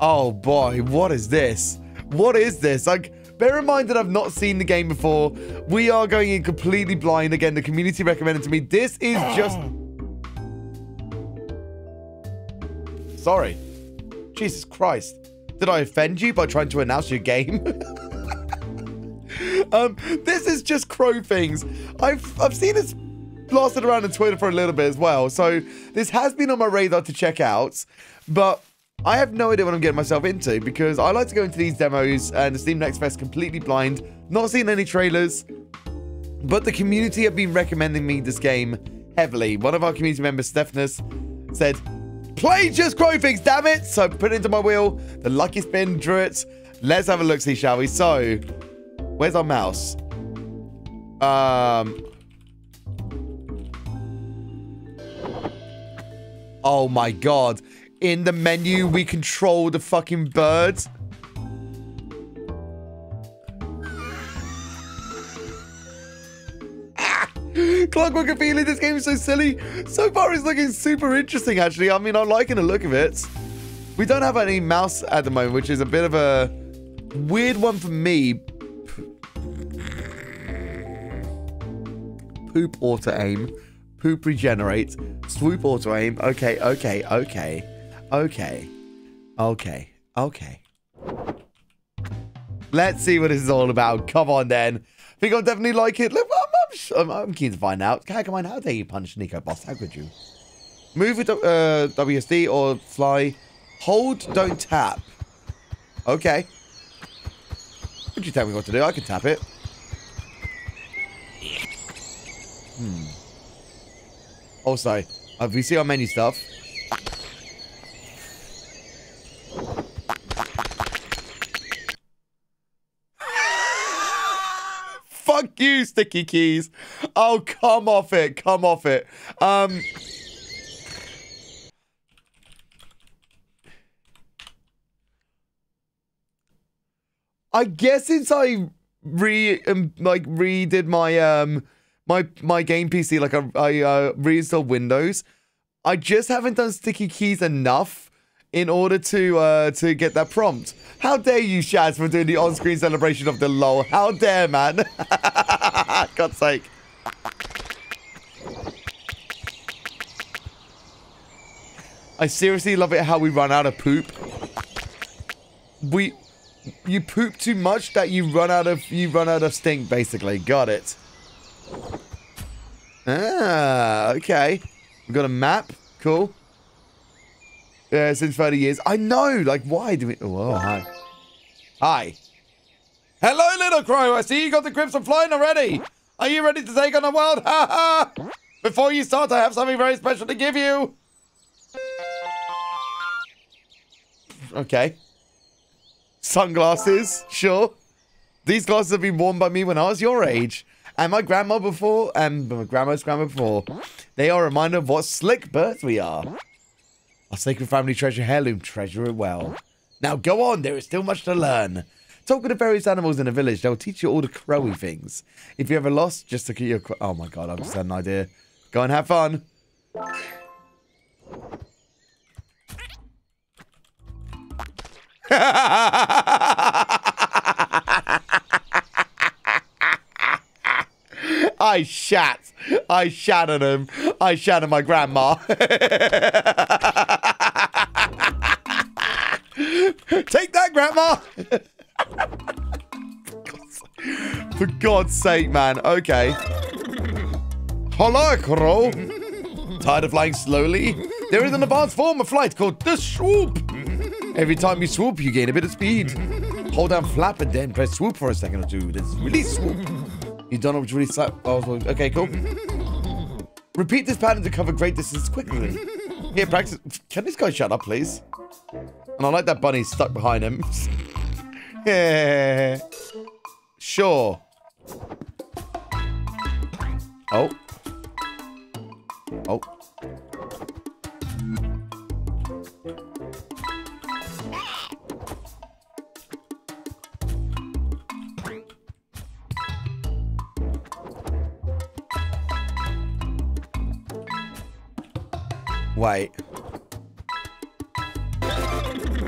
Oh boy, what is this? What is this? Like, bear in mind that I've not seen the game before. We are going in completely blind. Again, the community recommended to me. This is just... Sorry. Jesus Christ. Did I offend you by trying to announce your game? um, this is just crow things. I've I've seen this blasted around on Twitter for a little bit as well. So this has been on my radar to check out, but I have no idea what I'm getting myself into because I like to go into these demos and the Steam Next Fest completely blind, not seeing any trailers, but the community have been recommending me this game heavily. One of our community members, Stephanus, said, Play Just Crow Things, damn it! So I put it into my wheel, the lucky spin, drew it. Let's have a look see, shall we? So, where's our mouse? Um, Oh my god. In the menu, we control the fucking birds. Clockwork feeling this game is so silly. So far, it's looking super interesting, actually. I mean, I'm liking the look of it. We don't have any mouse at the moment, which is a bit of a weird one for me. Poop auto aim. Poop regenerate. Swoop auto aim. Okay, okay, okay. Okay. Okay. Okay. Let's see what this is all about. Come on, then. I think I'll definitely like it. Look, I'm, I'm, I'm keen to find out. How Come on, how dare you punch Nico Boss? How could you? Move with uh, WSD or fly. Hold, don't tap. Okay. Would you tell me what to do? I can tap it. Hmm. Also, uh, we see our menu stuff. Fuck you, sticky keys. Oh, come off it. Come off it. Um... I guess since I re um, like redid my um my my game PC, like I, I uh, reinstalled Windows. I just haven't done sticky keys enough in order to uh, to get that prompt. How dare you, Shaz, for doing the on-screen celebration of the lol? How dare, man? God's sake. I seriously love it how we run out of poop. We, you poop too much that you run out of you run out of stink. Basically, got it. Ah, okay. We've got a map. Cool. Yeah, since 30 years. I know. Like, why do we... Oh, hi. Hi. Hello, little crow. I see you got the grips of flying already. Are you ready to take on the world? Ha ha! Before you start, I have something very special to give you. Okay. Sunglasses, sure. These glasses have been worn by me when I was your age and my grandma before, and my grandma's grandma before. They are a reminder of what slick birds we are. Our sacred family treasure heirloom, treasure it well. Now go on, there is still much to learn. Talk with the various animals in the village. They'll teach you all the crowy things. If you're ever lost, just look at your... Oh my god, I've just had an idea. Go and have fun. I shat. I shat at him. I shat at my grandma. Take that, grandma. For God's sake, man. Okay. Hello, Crow. Tired of flying slowly? There is an advanced form of flight called the swoop. Every time you swoop, you gain a bit of speed. Hold down flap and then press swoop for a second or two. Then release swoop. You don't know which really slap. Oh, okay, cool. Repeat this pattern to cover great distance quickly. Here, practice. Can this guy shut up, please? And I like that bunny stuck behind him. yeah. Sure. Oh. Oh. Wait.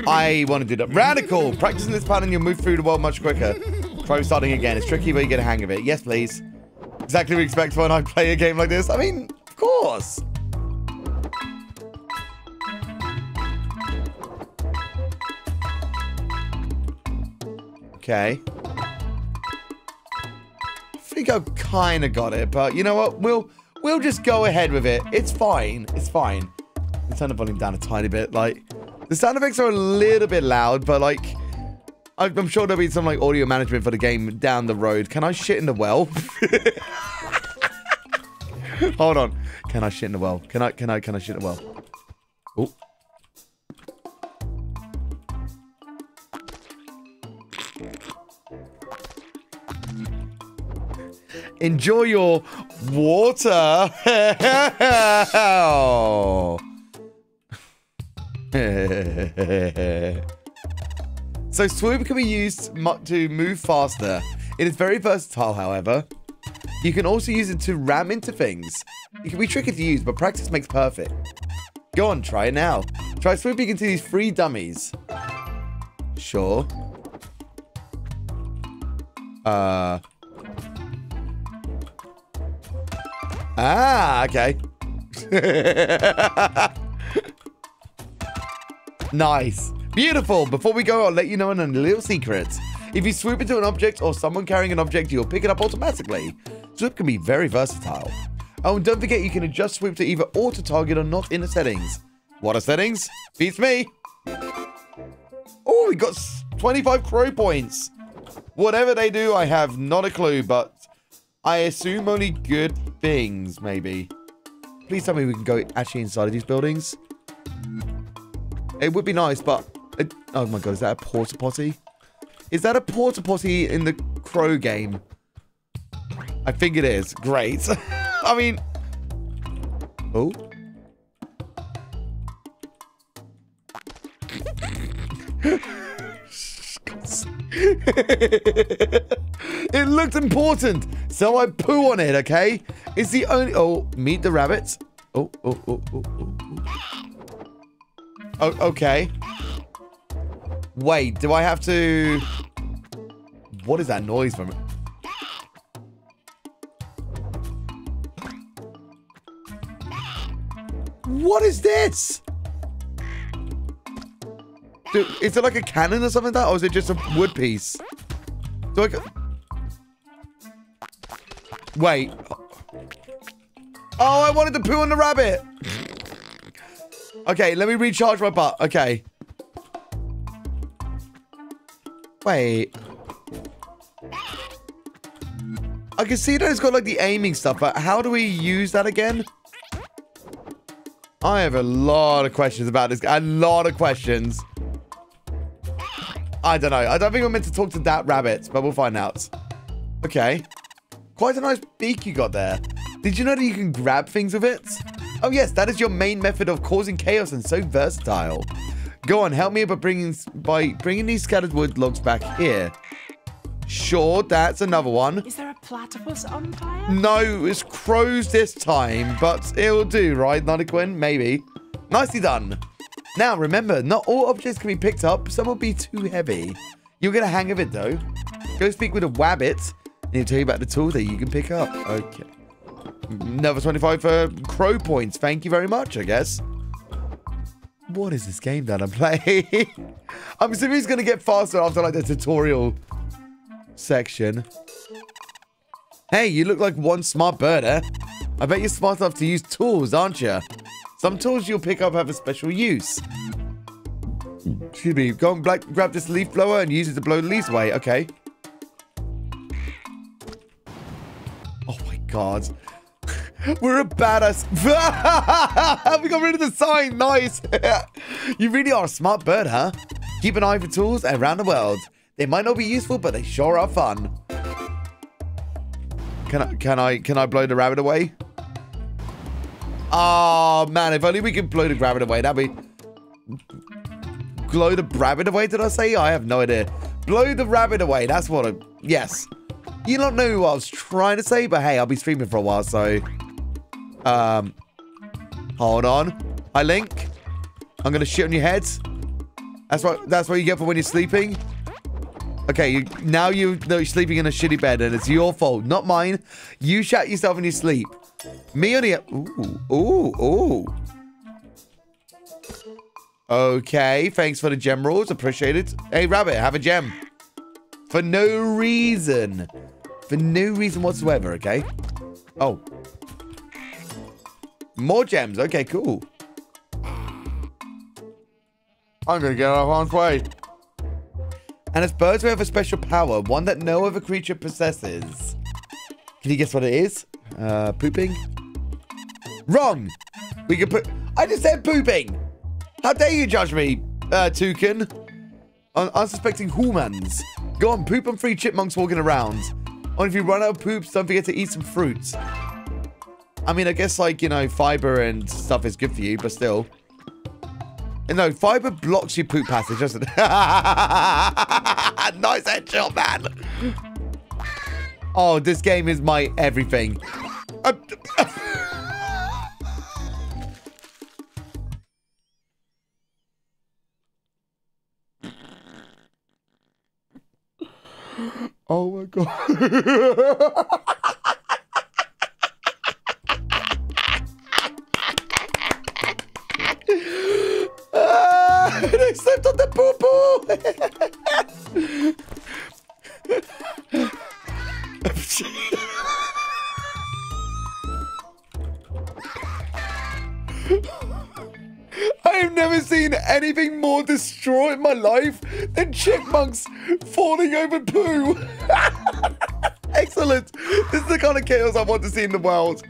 I want to do that. Radical. Practicing this pattern, you'll move through the world much quicker. Try starting again. It's tricky, but you get a hang of it. Yes, please. Exactly what we expect when I play a game like this. I mean, of course. Okay. I think I've kind of got it, but you know what? We'll we'll just go ahead with it. It's fine. It's fine. Let's turn the volume down a tiny bit. Like, the sound effects are a little bit loud, but like, I'm sure there'll be some like audio management for the game down the road. Can I shit in the well? Hold on. Can I shit in the well? Can I? Can I? Can I shit in the well? Oh. Enjoy your water. so swoop can be used to move faster. It is very versatile, however. You can also use it to ram into things. It can be tricky to use, but practice makes perfect. Go on, try it now. Try swooping into these three dummies. Sure. Uh... Ah, okay. nice. Beautiful. Before we go, I'll let you know a little secret. If you swoop into an object or someone carrying an object, you'll pick it up automatically. Swoop can be very versatile. Oh, and don't forget you can adjust swoop to either auto target or not in the settings. What are settings? Beats me. Oh, we got 25 crow points. Whatever they do, I have not a clue, but I assume only good things, maybe. Please tell me we can go actually inside of these buildings. It would be nice, but... It, oh my god, is that a porta potty? Is that a porta potty in the crow game? I think it is. Great. I mean... Oh? it looked important, so I poo on it, okay? It's the only... Oh, meet the rabbits. Oh, oh, oh, oh, oh, oh. Oh, okay. Wait, do I have to... What is that noise from... What is this? Is it like a cannon or something like that? Or is it just a wood piece? Do I... Wait. Oh, I wanted to poo on the rabbit. Okay, let me recharge my butt. Okay. Wait. I can see that it's got like the aiming stuff, but how do we use that again? I have a lot of questions about this. A lot of questions. I don't know. I don't think we're meant to talk to that rabbit, but we'll find out. Okay. Quite a nice beak you got there. Did you know that you can grab things with it? Oh yes, that is your main method of causing chaos and so versatile. Go on, help me by bringing, by bringing these scattered wood logs back here. Sure, that's another one. Is there a platypus on umpire? No, it's crows this time, but it'll do, right, Nanaquin? Maybe. Nicely done. Now, remember, not all objects can be picked up. Some will be too heavy. You'll get a hang of it, though. Go speak with a wabbit, and he'll tell you about the tool that you can pick up. Okay. Another 25 for crow points. Thank you very much, I guess. What is this game that I'm playing? I'm assuming he's going to get faster after, like, the tutorial section. Hey, you look like one smart bird, eh? I bet you're smart enough to use tools, aren't you? Some tools you'll pick up have a special use. Excuse me. Go and black, grab this leaf blower and use it to blow the leaves away. Okay. Oh my god. We're a badass. we got rid of the sign. Nice. you really are a smart bird, huh? Keep an eye for tools around the world. They might not be useful, but they sure are fun. Can I, can I, can I blow the rabbit away? Oh, man, if only we could blow the rabbit away. That'd be... Blow the rabbit away, did I say? I have no idea. Blow the rabbit away. That's what I... Yes. You don't know what I was trying to say, but hey, I'll be streaming for a while, so... Um... Hold on. Hi, Link. I'm going to shit on your head. That's what that's what you get for when you're sleeping. Okay, you, now you know you're sleeping in a shitty bed and it's your fault, not mine. You shat yourself in your sleep. Me on the ooh ooh ooh. Okay, thanks for the gem rules. Appreciate it. Hey, Rabbit, have a gem. For no reason. For no reason whatsoever, okay? Oh. More gems. Okay, cool. I'm gonna get off on way. And as birds we have a special power, one that no other creature possesses. Can you guess what it is? Uh, pooping? Wrong! We can put... I just said pooping! How dare you judge me, uh, Toucan? Un unsuspecting humans. Go on, poop on free chipmunks walking around. And if you run out of poops, don't forget to eat some fruits. I mean, I guess, like, you know, fiber and stuff is good for you, but still. No, fiber blocks your poop passage, doesn't it? nice headshot, man. Oh, this game is my everything. oh my god. slipped on the poo poo. I have never seen anything more destroy in my life than chipmunks falling over poo. Excellent. This is the kind of chaos I want to see in the world.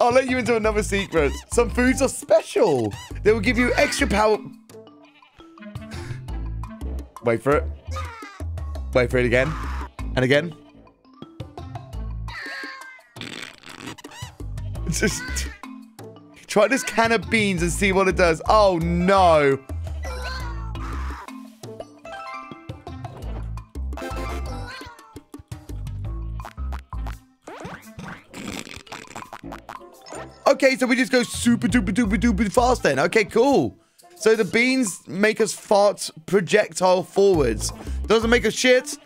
I'll let you into another secret. Some foods are special. They will give you extra power. Wait for it. Wait for it again. And again. Just try this can of beans and see what it does. Oh no. Okay, so we just go super duper duper duper fast then. Okay, cool. So the beans make us fart projectile forwards. Doesn't make us shit,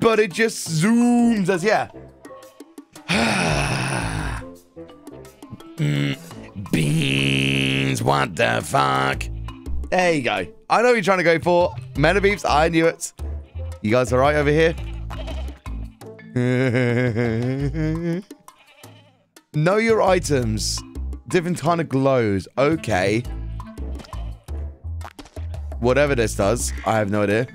but it just zooms us, yeah. mm, beans, what the fuck? There you go. I know what you're trying to go for. Meta beeps, I knew it. You guys all right over here? know your items. Different kind of glows. Okay. Whatever this does, I have no idea.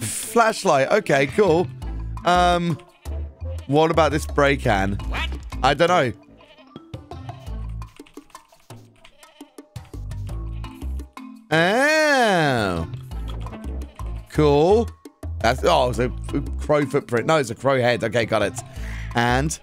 Flashlight. Okay, cool. Um, what about this spray can? What? I don't know. Oh. Cool. That's, oh, it's a crow footprint. No, it's a crow head. Okay, got it. And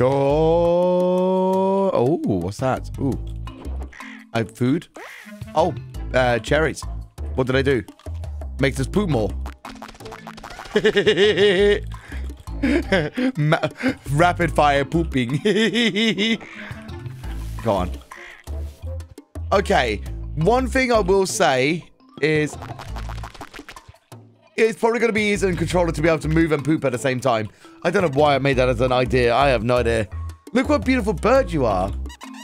Sure. Oh, what's that? Ooh. I have food. Oh, uh, cherries. What did I do? Makes us poop more. rapid fire pooping. Go on. Okay. One thing I will say is it's probably going to be easier in controller to be able to move and poop at the same time. I don't know why I made that as an idea. I have no idea. Look what beautiful bird you are.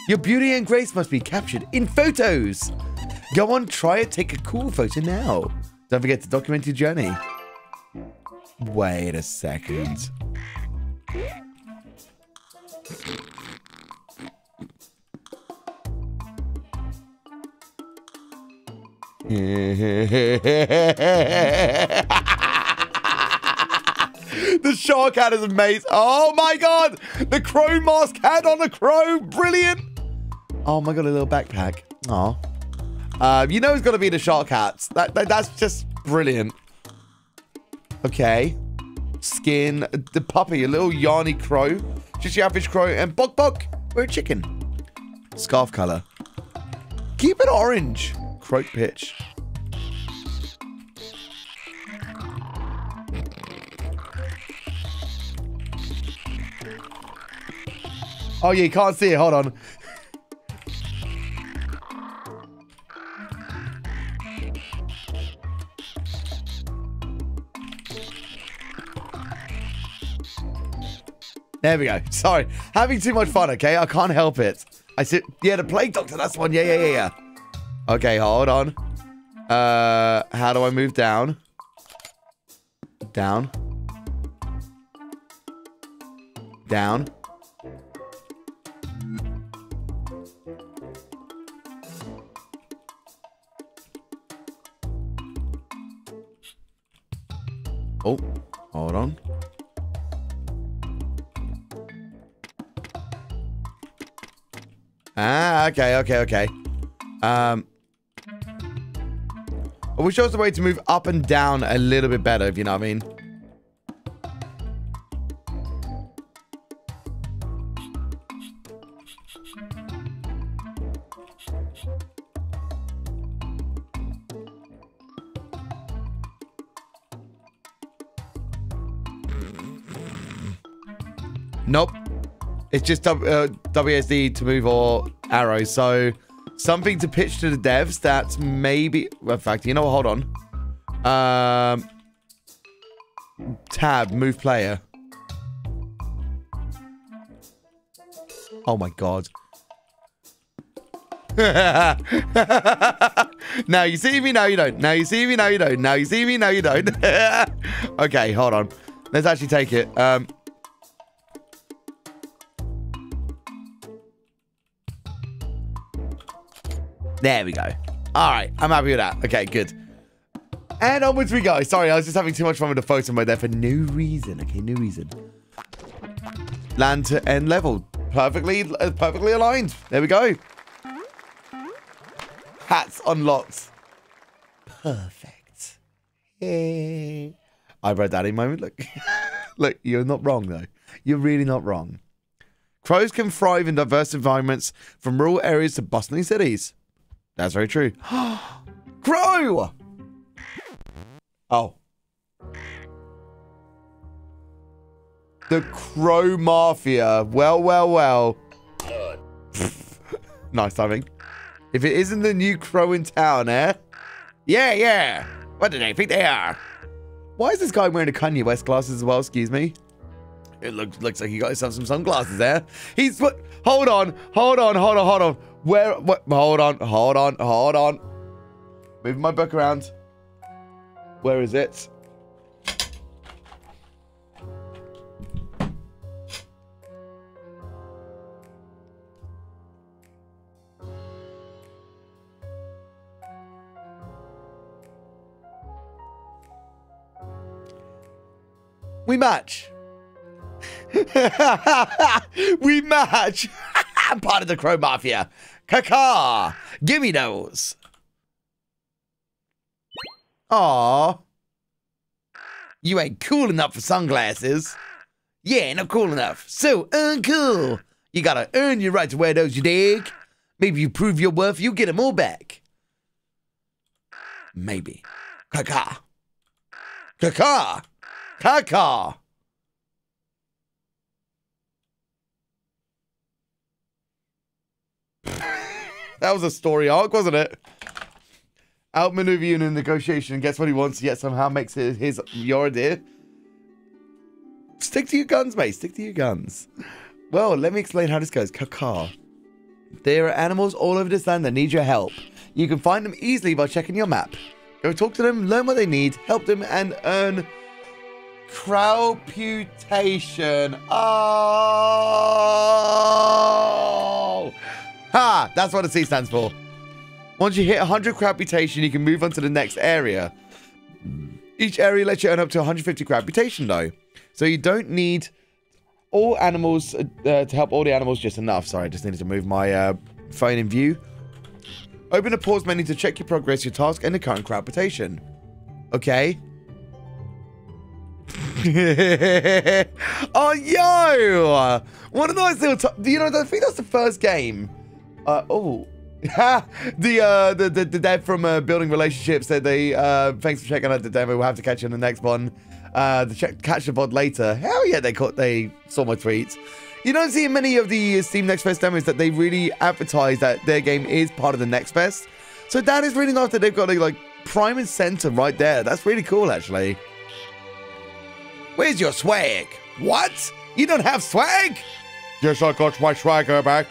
Your beauty and grace must be captured in photos. Go on, try it. Take a cool photo now. Don't forget to document your journey. Wait a second. the shark hat is amazing. Oh my god! The crow mask hat on a crow. Brilliant. Oh my god, a little backpack. Oh. Um, you know it's got to be the shark hats. That, that, That's just brilliant. Okay. Skin. The puppy, a little yarny crow. Just your average crow. And Bok Bok, we're a chicken. Scarf color. Keep it orange. Croak pitch. Oh, yeah, you can't see it. Hold on. There we go. Sorry. Having too much fun, okay? I can't help it. I said, yeah, the plague doctor, that's one. Yeah, yeah, yeah, yeah. Okay, hold on. Uh, how do I move down? Down. Down. Oh, hold on. Ah, okay, okay, okay. Um, I wish there was a way to move up and down a little bit better, if you know what I mean. Nope. It's just uh, WSD to move or arrows. So something to pitch to the devs that maybe... In fact, you know what? Hold on. Um, tab, move player. Oh my god. now you see me, now you don't. Now you see me, now you don't. Now you see me, now you don't. okay, hold on. Let's actually take it. Um, There we go. All right, I'm happy with that. Okay, good. And onwards we go. Sorry, I was just having too much fun with the photo mode there for no reason. Okay, no reason. Land to end level. Perfectly, uh, perfectly aligned. There we go. Hats unlocked. Perfect. Hey. Eyebrow daddy moment. Look, look, you're not wrong though. You're really not wrong. Crows can thrive in diverse environments, from rural areas to bustling cities. That's very true. Crow! Oh. The Crow Mafia. Well, well, well. nice timing. If it isn't the new crow in town, eh? Yeah, yeah. What do they think they are? Why is this guy wearing a Kanye West glasses as well? Excuse me. It looks looks like he got himself some sunglasses there. He's what? Hold on, hold on, hold on, hold on. Where? What? Hold on, hold on, hold on. Move my book around. Where is it? We match. we match. I'm part of the Crow Mafia. Kaka! Give me those. Aw. You ain't cool enough for sunglasses. Yeah, not cool enough. So uncool. You gotta earn your right to wear those, you dig? Maybe you prove your worth, you get them all back. Maybe. Kaka. Kaka. Kaka. That was a story arc, wasn't it? Outmaneuver you in a negotiation, gets what he wants, yet somehow makes it his your idea. Stick to your guns, mate. Stick to your guns. Well, let me explain how this goes. Kaka. There are animals all over this land that need your help. You can find them easily by checking your map. Go talk to them, learn what they need, help them, and earn crowputation. Oh! Ha! That's what the C stands for. Once you hit 100 crowputation, you can move on to the next area. Each area lets you earn up to 150 crowputation, though. So you don't need all animals uh, to help all the animals just enough. Sorry, I just needed to move my uh, phone in view. Open the pause menu to check your progress, your task, and the current crowputation. Okay. oh, yo! What a nice little. T- you know, I think that's the first game. Uh, oh. the, uh, the the the dev from uh, Building Relationships said they uh, thanks for checking out the demo. We'll have to catch you in the next one. Uh, the check, catch the pod later. Hell yeah, they caught they saw my tweets. You don't see many of the Steam Next Fest demos that they really advertise that their game is part of the Next Fest. So that is really nice that they've got a like prime and center right there. That's really cool, actually. Where's your swag? What? You don't have swag? Yes, I got my swagger back.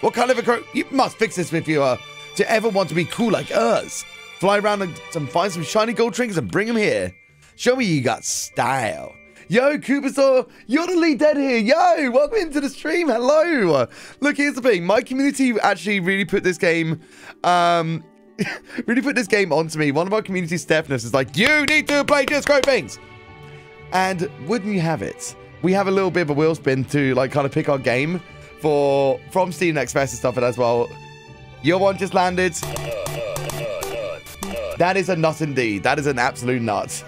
What kind of a crow? You must fix this if you are to ever want to be cool like us. Fly around and find some shiny gold trinkets and bring them here. Show me you got style. Yo, Coopersaw, you're the lead dead here. Yo, welcome into the stream. Hello. Look, here's the thing. My community actually really put this game, um, really put this game onto me. One of our community Stephnos is like, you need to play Just Disco Things. And wouldn't you have it? We have a little bit of a wheel spin to like kind of pick our game for from Steam Next Fest and stuff as well. Your one just landed. That is a nut indeed. That is an absolute nut.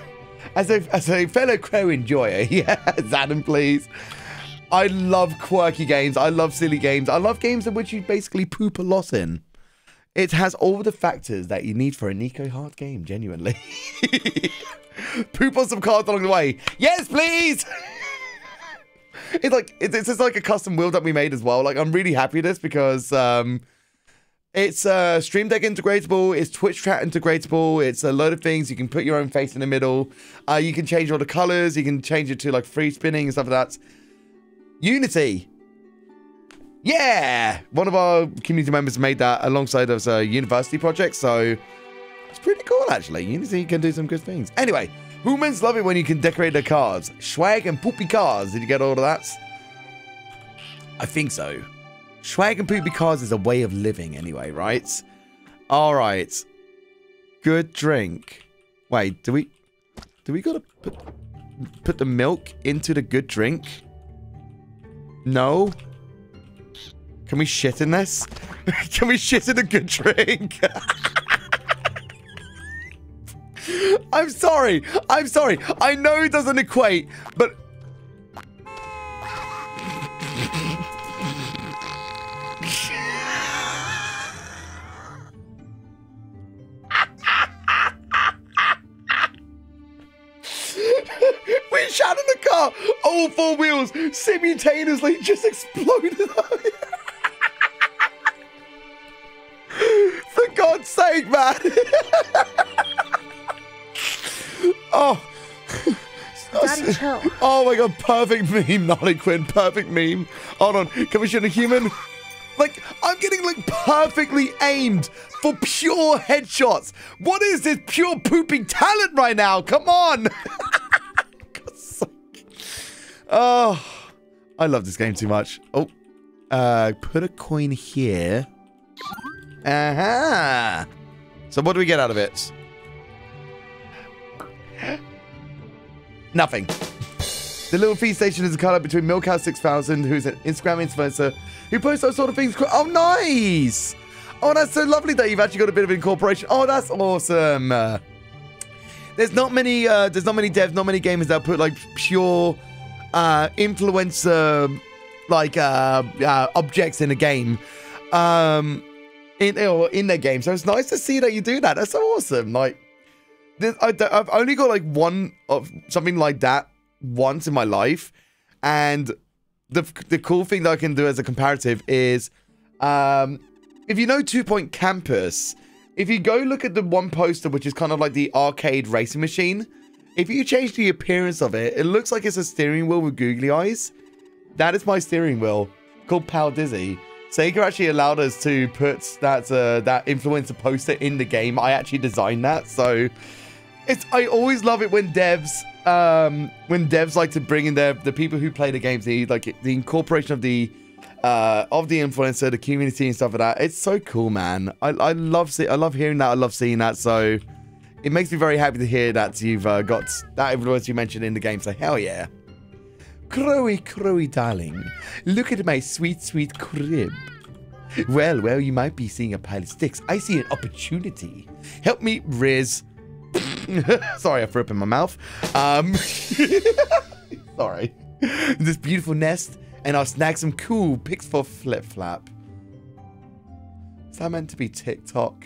As a, as a fellow crow enjoyer, yes, Adam, please. I love quirky games. I love silly games. I love games in which you basically poop a lot in. It has all the factors that you need for a Nikoheart game, genuinely. poop on some cards along the way. Yes, please! it's like it's just like a custom wheel that we made as well. Like I'm really happy with this because um it's uh, Stream Deck integratable, it's Twitch chat integratable, it's a load of things. You can put your own face in the middle. Uh, you can change all the colors, you can change it to like free spinning and stuff like that. Unity. Yeah! One of our community members made that alongside us a university project, so it's pretty cool actually. Unity can do some good things. Anyway, humans love it when you can decorate their cars. Swag and poopy cars. Did you get all of that? I think so. Swag and poopy cars is a way of living anyway, right? All right. Good drink. Wait, do we do we gotta put put the milk into the good drink? No. Can we shit in this? Can we shit in a good drink? I'm sorry. I'm sorry. I know it doesn't equate, but we shot in the car. All four wheels simultaneously just exploded. For God's sake, man. oh. Daddy, chill. Oh my god, perfect meme, Nolly Quinn, perfect meme. Hold on, can we shoot a human? Like, I'm getting like perfectly aimed for pure headshots. What is this pure pooping talent right now? Come on. oh, I love this game too much. Oh, uh, put a coin here. Aha. Uh -huh. So what do we get out of it? Nothing. The little feed station is a collab between Milkhouse 6000, who's an Instagram influencer who posts those sort of things. Oh, nice! Oh, that's so lovely that you've actually got a bit of incorporation. Oh, that's awesome. Uh, there's not many. Uh, there's not many devs, not many gamers that put like pure uh, influencer like uh, uh, objects in a game. Um, in or in their game. So it's nice to see that you do that. That's so awesome. Like, this, I, I've only got like one of something like that once in my life, and the the cool thing that I can do as a comparative is, um, if you know Two Point Campus, if you go look at the one poster which is kind of like the arcade racing machine, if you change the appearance of it, it looks like it's a steering wheel with googly eyes. That is my steering wheel called Pal Dizzy. Sega actually allowed us to put that uh, that influencer poster in the game. I actually designed that, so it's. I always love it when devs, um, when devs like to bring in their the people who play the games, the like the incorporation of the uh, of the influencer, the community, and stuff like that. It's so cool, man. I I love see, I love hearing that. I love seeing that. So it makes me very happy to hear that you've uh, got that influence you mentioned in the game. So hell yeah. Crowy, crowy, darling. Look at my sweet, sweet crib. Well, well, you might be seeing a pile of sticks. I see an opportunity. Help me, Riz. Sorry, I threw up in my mouth. Um, sorry. This beautiful nest, and I'll snag some cool pics for Flip Flap. Is that meant to be TikTok?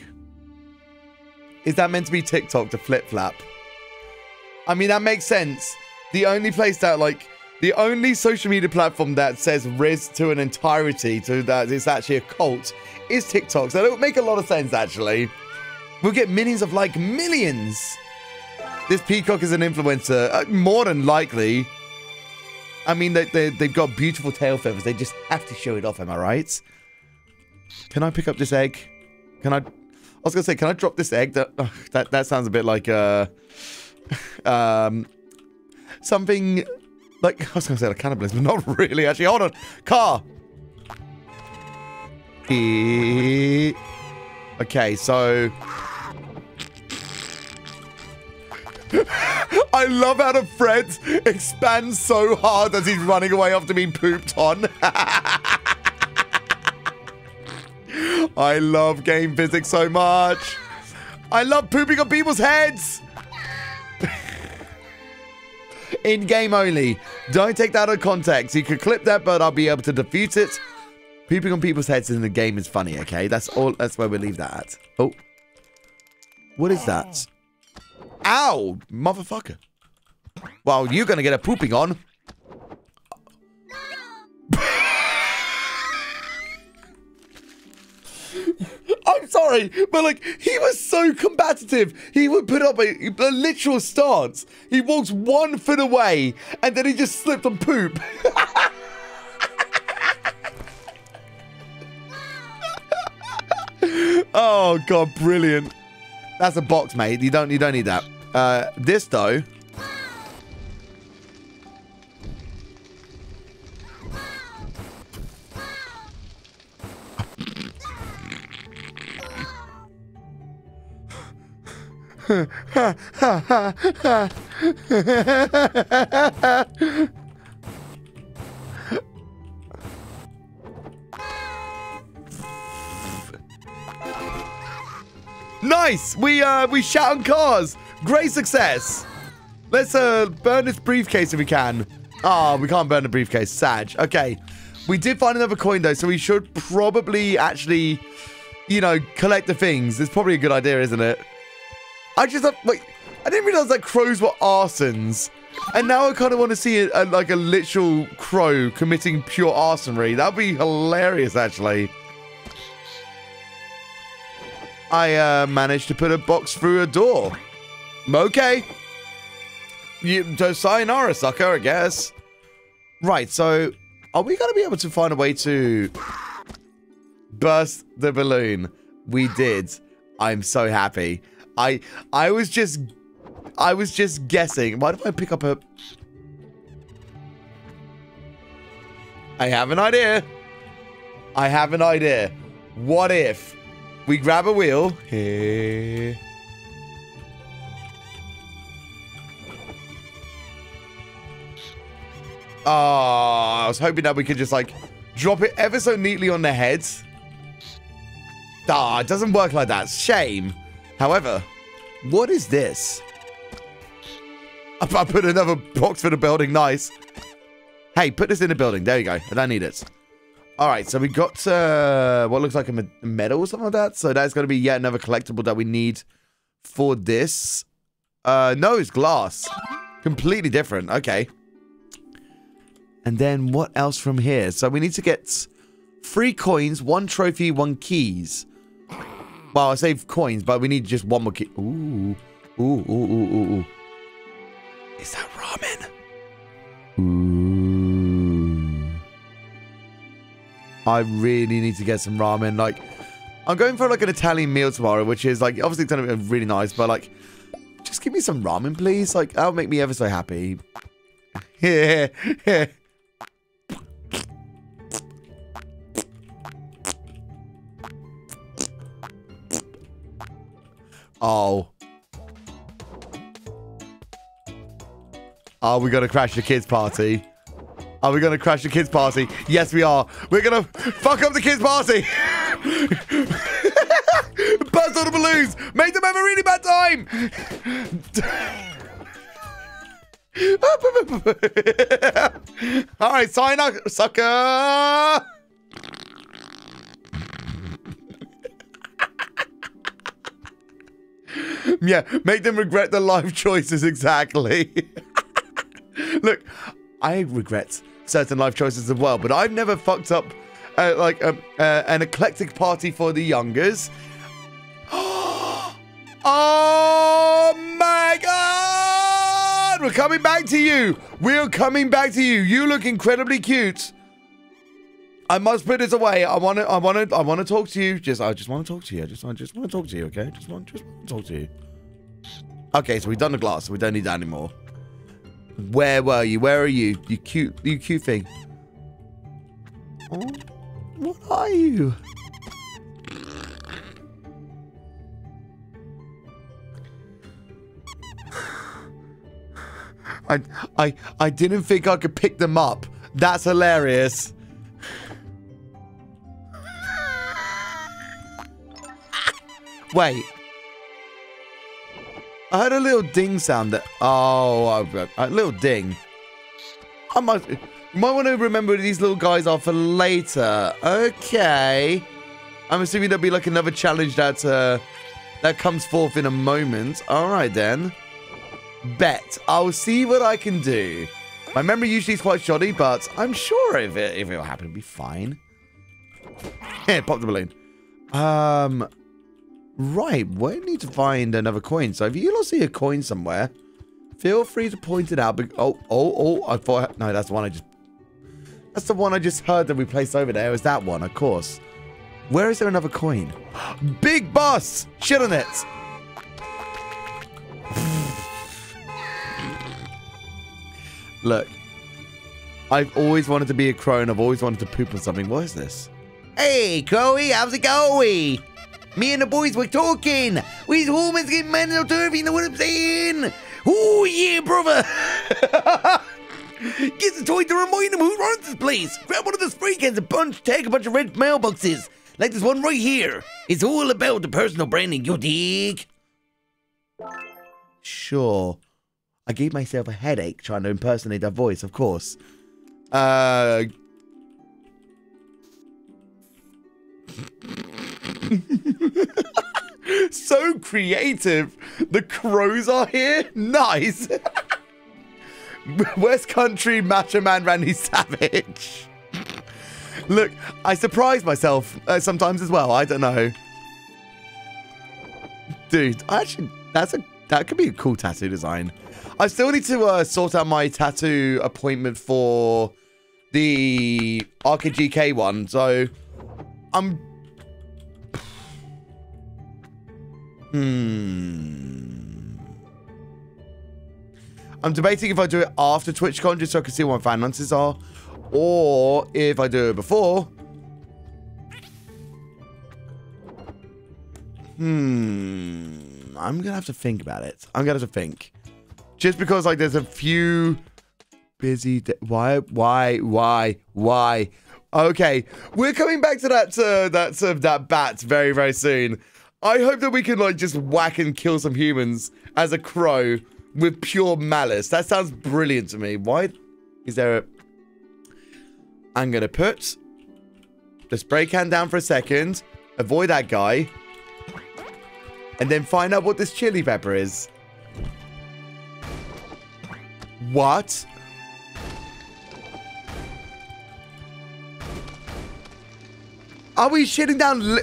Is that meant to be TikTok to Flip Flap? I mean, that makes sense. The only place that, like, the only social media platform that says Riz to an entirety, to that it's actually a cult, is TikTok. So that would make a lot of sense, actually. We'll get millions of like millions. This peacock is an influencer, uh, more than likely. I mean, they, they, they've got beautiful tail feathers. They just have to show it off, am I right? Can I pick up this egg? Can I... I was going to say, can I drop this egg? That, uh, that, that sounds a bit like... Uh, um, something like I was gonna say like cannibalism, not really. Actually, hold on, car. E okay, so I love how the Fred expands so hard as he's running away after being pooped on. I love game physics so much. I love pooping on people's heads in game only. Don't take that out of context. You could clip that, but I'll be able to defute it. Pooping on people's heads in the game is funny, okay? That's all. That's where we leave that at. Oh. What is that? Ow! Motherfucker. Well, you're gonna get a pooping on. I'm sorry, but like he was so combative. He would put up a, a, literal stance. He walks one foot away, and then he just slipped on poop. oh god, brilliant! That's a box, mate. You don't you don't need that. Uh, this though. nice! We uh we shout on cars. Great success. Let's uh burn this briefcase if we can. Ah, oh, we can't burn the briefcase. Sag. Okay. We did find another coin though, so we should probably actually, you know, collect the things. It's probably a good idea, isn't it? I just like I didn't realize that crows were arsons. And now I kind of want to see a, a, like a literal crow committing pure arsonry. That'd be hilarious, actually. I uh, managed to put a box through a door. Okay. You, so sayonara, sucker, I guess. Right, so are we going to be able to find a way to burst the balloon? We did. I'm so happy. I I was just I was just guessing. Why do I pick up a I have an idea. I have an idea. What if we grab a wheel here? Oh, I was hoping that we could just like drop it ever so neatly on their heads. Ah, it doesn't work like that. Shame. However, what is this? I put another box for the building. Nice. Hey, put this in the building. There you go. I don't need it. All right, so we got uh, what looks like a medal or something like that. So that's going to be yet another collectible that we need for this. Uh, no, it's glass. Completely different. Okay. And then what else from here? So we need to get three coins, one trophy, one keys. Well, I save coins, but we need just one more key. Ooh. Ooh, ooh, ooh, ooh, ooh. Is that ramen? Ooh. I really need to get some ramen. Like, I'm going for like an Italian meal tomorrow, which is like, obviously it's going to be really nice, but like, just give me some ramen, please. Like, that'll make me ever so happy. Oh. Are we going to crash the kids' party. Are we gonna crash the kids' party? Yes, we are. We're gonna fuck up the kids' party. Buzz on the balloons. Make them have a really bad time. All right, sign up, sucker. yeah, make them regret their life choices exactly. Look, I regret certain life choices as well, but I've never fucked up uh, like uh, an eclectic party for the youngers. oh my god! We're coming back to you. We're coming back to you. You look incredibly cute. I must put this away. I want to. I want to. I want to talk to you. Just. I just want to talk to you. I just. I just want to talk to you. Okay. Just want. Just want to talk to you. Okay. So we've done the glass. We don't need that anymore. Where were you? Where are you? You cute. You cute thing. Oh, what are you? I I I didn't think I could pick them up. That's hilarious. Wait. I heard a little ding sound that. Oh, a, little ding. I might, might want to remember these little guys are for later. Okay. I'm assuming there'll be like another challenge that uh, that comes forth in a moment. All right then. Bet. I'll see what I can do. My memory usually is quite shoddy, but I'm sure if it if it'll happen, it'll be fine. Yeah, pop the balloon. Um, Right, we need to find another coin. So if you all see a coin somewhere, feel free to point it out. Oh, oh, oh, I thought, no, that's the one I just, that's the one I just heard that we placed over there. Is that one, of course. Where is there another coin? Big boss! Shit on it! Look, I've always wanted to be a crow and I've always wanted to poop on something. What is this? Hey, Chloe, how's it going? Me and the boys were talking. We humans get mental turvy, you know what I'm saying? Oh, yeah, brother. Get the toy to remind him who runs this place. Grab one of the spray cans and punch, tag a bunch of red mailboxes. Like this one right here. It's all about the personal branding, you dig? Sure. I gave myself a headache trying to impersonate that voice, of course. Uh... so creative. The crows are here. Nice. West Country Macho Man Randy Savage. Look, I surprise myself uh, sometimes as well. I don't know. Dude, I actually, that's a that could be a cool tattoo design. I still need to uh, sort out my tattoo appointment for the RKGK one. So I'm Hmm. I'm debating if I do it after TwitchCon just so I can see what my finances are. Or if I do it before. Hmm. I'm to have to think about it. I'm to have to think. Just because like there's a few busy... Why? Why? Why? Why? Okay. We're coming back to that, uh, that, uh, that bat very, very soon. I hope that we can like just whack and kill some humans as a crow with pure malice. That sounds brilliant to me. Why is there a... I'm going to put the spray can down for a second. Avoid that guy. And then find out what this chili pepper is. What? Are we shitting down...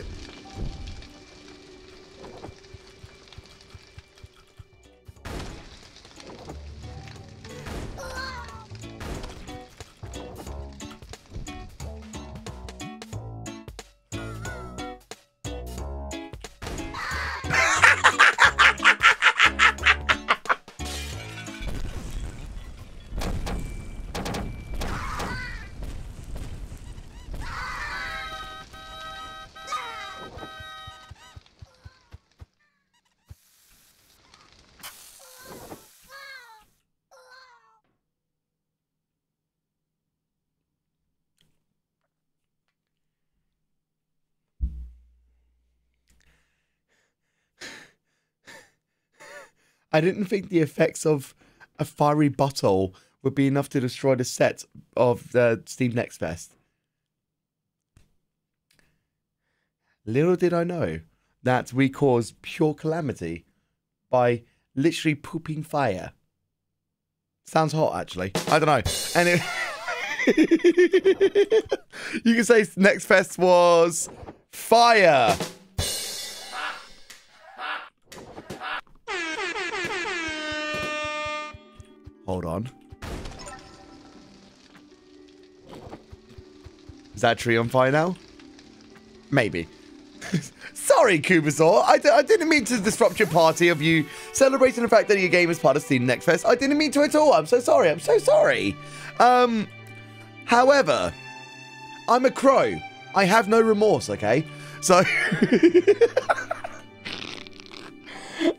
I didn't think the effects of a fiery bottle would be enough to destroy the set of the Steam Next Fest. Little did I know that we caused pure calamity by literally pooping fire. Sounds hot, actually. I don't know. Anyway, you can say Next Fest was fire. Hold on. Is that tree on fire now? Maybe. Sorry, Kubasaur. I d- I didn't mean to disrupt your party of you celebrating the fact that your game is part of Steam Next Fest. I didn't mean to at all. I'm so sorry. I'm so sorry. Um, however, I'm a crow. I have no remorse, okay? So,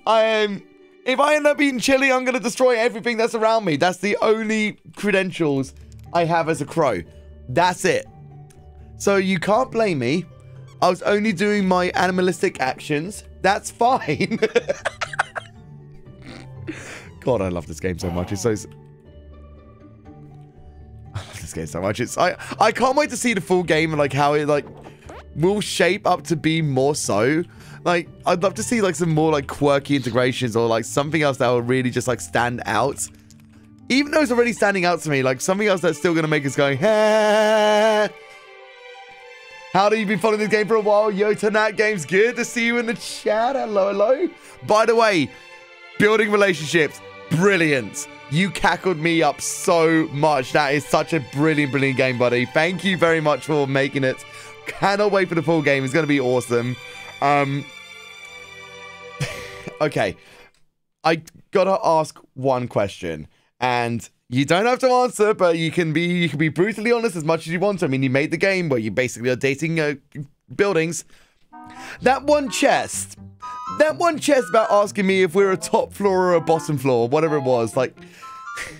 I am. If I end up eating chili, I'm going to destroy everything that's around me. That's the only credentials I have as a crow. That's it. So you can't blame me. I was only doing my animalistic actions. That's fine. God, I love this game so much. It's so. I love this game so much. It's I. I can't wait to see the full game and like how it like will shape up to be more so. Like, I'd love to see like some more like quirky integrations or like something else that will really just like stand out. Even though it's already standing out to me, like something else that's still gonna make us going, hey. How do you been following this game for a while? Yo, Tanat Games, good to see you in the chat. Hello, hello. By the way, building relationships, brilliant. You cackled me up so much. That is such a brilliant, brilliant game, buddy. Thank you very much for making it. Cannot wait for the full game. It's going to be awesome. Um, okay. I gotta ask one question, and you don't have to answer, but you can be you can be brutally honest as much as you want. I mean, you made the game where you basically are dating uh, buildings. That one chest, that one chest about asking me if we're a top floor or a bottom floor, whatever it was. Like,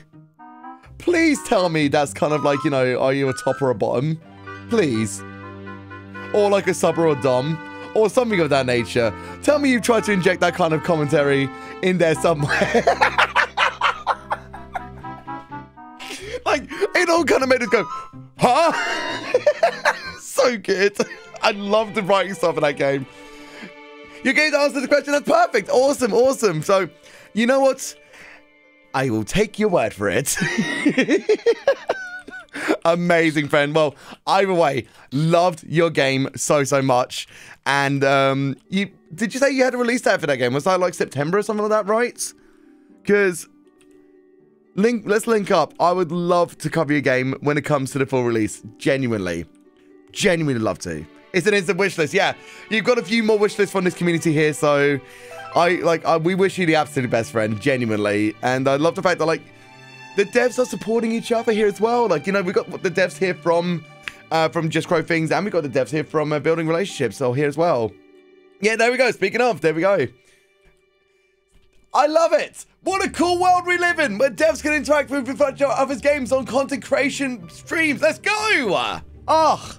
please tell me that's kind of like you know, are you a top or a bottom? Please, or like a sub or a dom or something of that nature. Tell me you've tried to inject that kind of commentary in there somewhere. like, it all kind of made us go, huh? so good. I love the writing stuff in that game. You gave the answer to the question. That's perfect. Awesome, awesome. So, you know what? I will take your word for it. Amazing, friend. Well, either way, loved your game so so much. And um, you did you say you had a release date for that game? Was that like September or something like that, right? Because link, let's link up. I would love to cover your game when it comes to the full release. Genuinely, genuinely love to. It's an instant wish list. Yeah, you've got a few more wish lists from this community here, so I like. I, we wish you the absolute best, friend. Genuinely, and I love the fact that like the devs are supporting each other here as well. Like, you know, we got the devs here from uh, from Just Crow Things, and we got the devs here from uh, Building Relationships, so here as well. Yeah, there we go. Speaking of, there we go. I love it. What a cool world we live in, where devs can interact with each others' games on content creation streams. Let's go. Oh,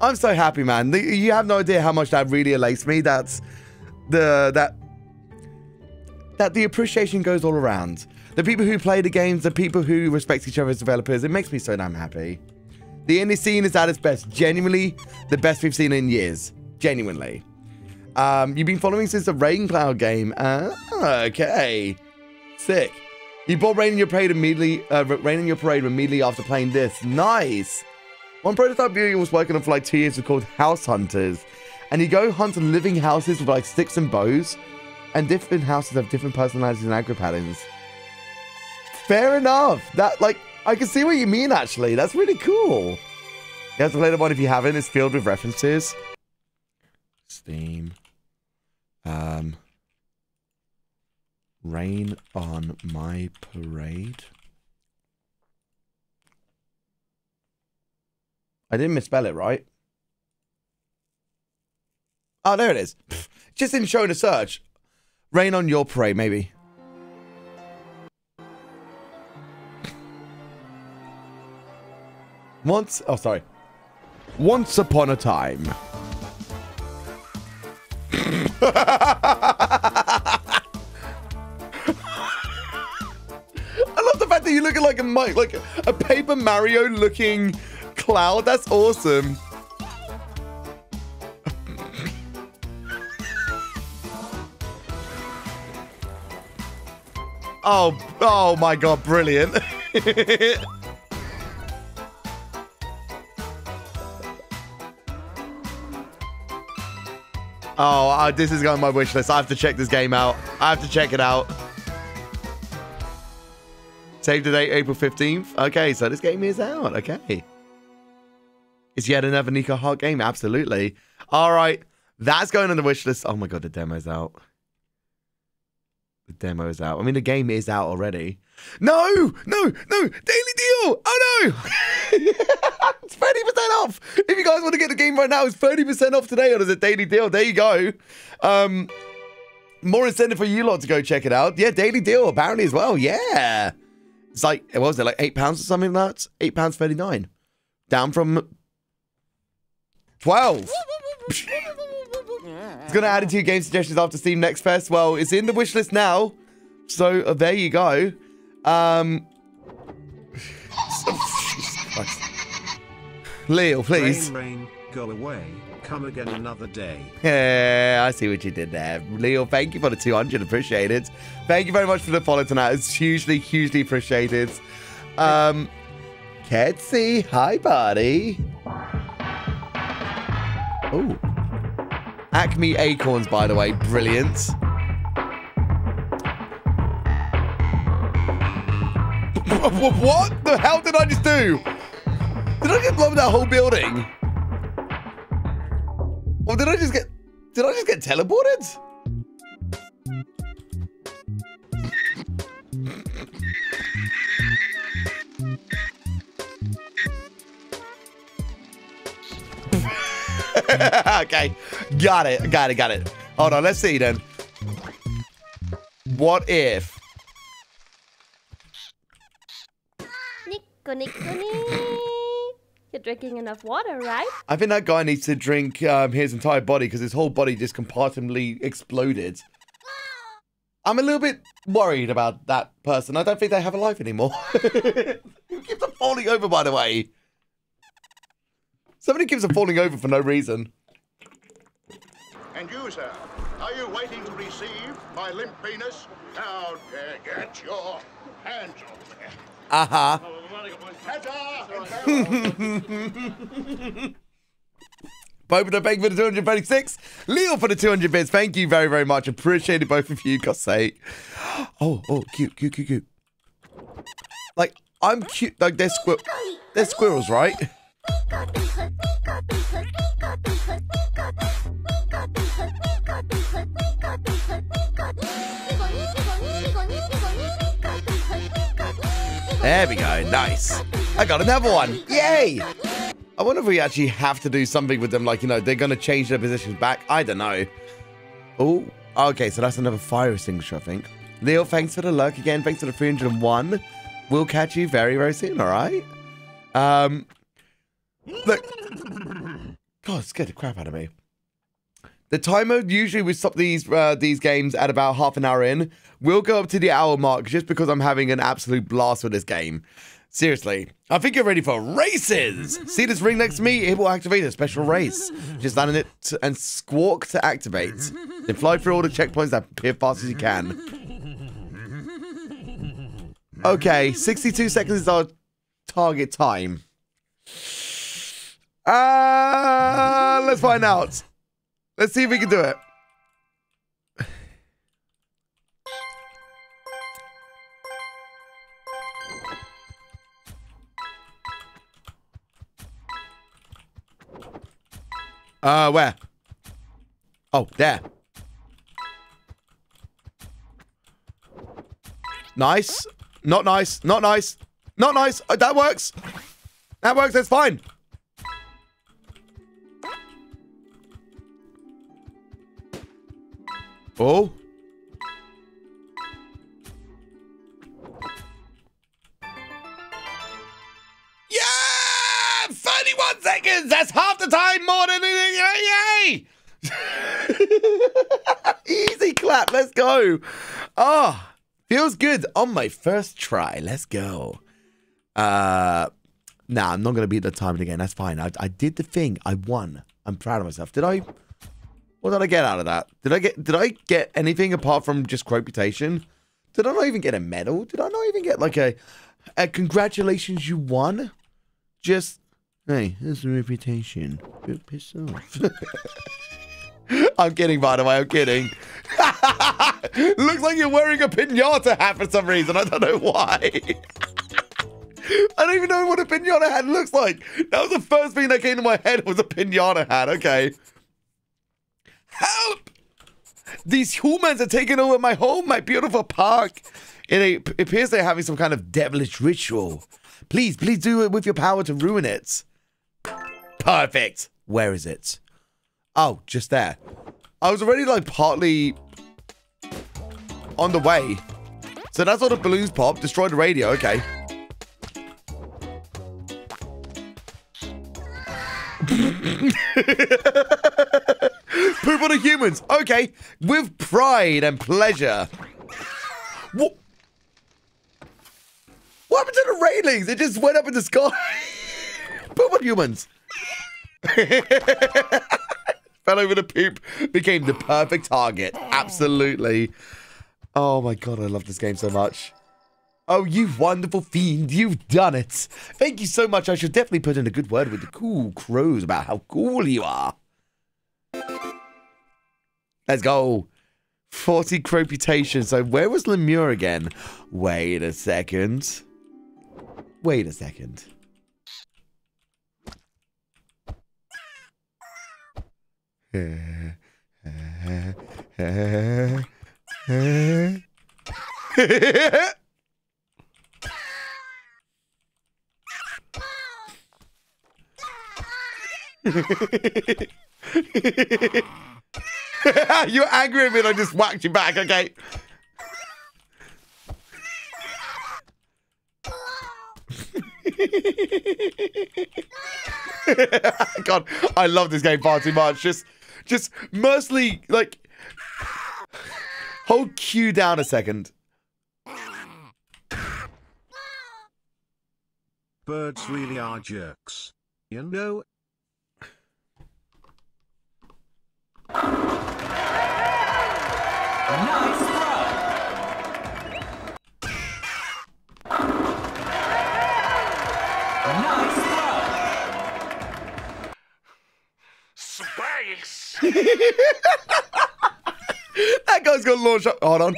I'm so happy, man. You have no idea how much that really elates me. That's the that that the appreciation goes all around. The people who play the games, the people who respect each other as developers, it makes me so damn happy. The indie scene is at its best. Genuinely, the best we've seen in years. Genuinely. Um, you've been following since the Rain Cloud game. Uh, okay. Sick. You bought Rain in Your Parade immediately, uh, Rain in Your Parade immediately after playing this. Nice. One prototype video was working on for like two years was called House Hunters. And you go hunt living houses with like sticks and bows. And different houses have different personalities and aggro patterns. Fair enough. That, like, I can see what you mean, actually. That's really cool. You have to play the one if you haven't. It's filled with references. Steam. Um. Rain on my parade. I didn't misspell it, right? Oh, there it is. Just in showing a search. Rain on your parade, maybe. Once, oh, sorry. Once upon a time. I love the fact that you looking like a like a Paper Mario looking cloud. That's awesome. Oh, oh my god, brilliant. oh, uh, this is going on my wish list. I have to check this game out. I have to check it out. Save the date, April 15th. Okay, so this game is out. Okay. Is yet another Nikoheart game? Absolutely. All right. That's going on the wish list. Oh my god, the demo's out. The demo's out. I mean, the game is out already. No, no, no, daily deal. Oh no, it's thirty percent off. If you guys want to get the game right now, it's thirty percent off today on as a daily deal. There you go. Um, more incentive for you lot to go check it out. Yeah, daily deal apparently as well. Yeah, it's like what was it like eight pounds or something like that? Eight pounds thirty nine, down from twelve. It's going to add it to your game suggestions after Steam Next Fest. Well, it's in the wish list now. So uh, there you go. Um, Leo, please. Rain, rain, go away. Come again another day. Yeah, I see what you did there. Leo, thank you for the 200. Appreciate it. Thank you very much for the follow tonight. It's hugely, hugely appreciated. Um, Ketsy, hi, buddy. Oh. Acme Acorns, by the way. Brilliant. What the hell did I just do? Did I just blow up that whole building? Or did I just get... Did I just get teleported? okay. Got it. Got it. Got it. Hold on. Let's see then. What if... You're drinking enough water, right? I think that guy needs to drink um, his entire body because his whole body just compartmentally exploded. I'm a little bit worried about that person. I don't think they have a life anymore. Who keeps on falling over, by the way? Somebody keeps on falling over for no reason. And you, sir, are you waiting to receive my limp penis? Now, uh, get your hands off there. Uh-huh. Boba, thank you for the 236. Leo for the 200 bits. Thank you very, very much. Appreciate it, both of you. God's sake. Oh, oh, cute, cute, cute, cute. Like, I'm cute. Like, they're, squir they're squirrels, right? There we go. Nice. I got another one. Yay! I wonder if we actually have to do something with them. Like, you know, they're going to change their positions back. I don't know. Oh, okay. So that's another fire extinguisher, I think. Leo, thanks for the lurk again. Thanks for the 301. We'll catch you very, very soon, all right? Um, look. God, scared the crap out of me. The timer usually we stop these uh, these games at about half an hour in. We'll go up to the hour mark just because I'm having an absolute blast with this game. Seriously, I think you're ready for races. See this ring next to me? It will activate a special race. Just land in it and squawk to activate. Then fly through all the checkpoints as fast as you can. Okay, 62 seconds is our target time. Uh, let's find out. Let's see if we can do it. Uh, where? Oh, there. Nice. Not nice. Not nice. Not nice. Uh, that works. That works. That's fine. Oh. Yeah! 31 seconds! That's half the time more than anything. Yay! Easy clap. Let's go. Ah. Feels good on my first try. Let's go. Uh, nah, I'm not gonna beat the time again. That's fine. I, I did the thing. I won. I'm proud of myself. Did I? What did I get out of that? Did I get? Did I get anything apart from just reputation? Did I not even get a medal? Did I not even get like a, a congratulations you won? Just hey, there's a reputation. Good piss off. I'm kidding, by the way. I'm kidding. Looks like you're wearing a pinata hat for some reason. I don't know why. I don't even know what a pinata hat looks like. That was the first thing that came to my head was a pinata hat. Okay. Help! These humans are taking over my home, my beautiful park. It appears they're having some kind of devilish ritual. Please, please do it with your power to ruin it. Perfect. Where is it? Oh, just there. I was already like partly on the way. So that's all the balloons pop. Destroy the radio. Okay. Poop on the humans. Okay. With pride and pleasure. What? What happened to the railings? It just went up in the sky. Poop on humans. Fell over the poop. Became the perfect target. Absolutely. Oh my god, I love this game so much. Oh, you wonderful fiend, you've done it. Thank you so much. I should definitely put in a good word with the cool crows about how cool you are. Let's go. 40 crowputation. So where was Lemur again? Wait a second. Wait a second. You're angry at me and I just whacked you back, okay? God, I love this game far too much. Just, just mercilessly, like, hold Q down a second. Birds really are jerks. You know? That guy's got launch up. Hold on.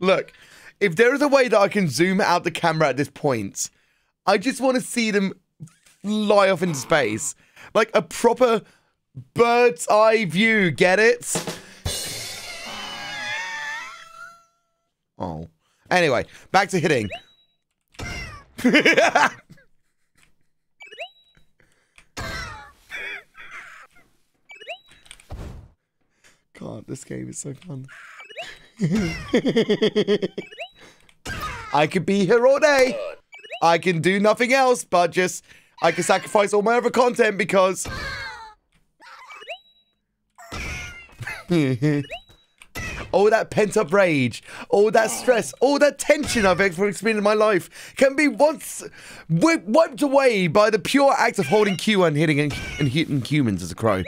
Look, if there is a way that I can zoom out the camera at this point, I just want to see them fly off into space. Like a proper bird's eye view, get it? Oh. Anyway, back to hitting. God, this game is so fun. I could be here all day. I can do nothing else but just I can sacrifice all my other content because all that pent up rage, all that stress, all that tension I've experienced in my life can be once wiped away by the pure act of holding Q and hitting and, and hitting humans as a crow.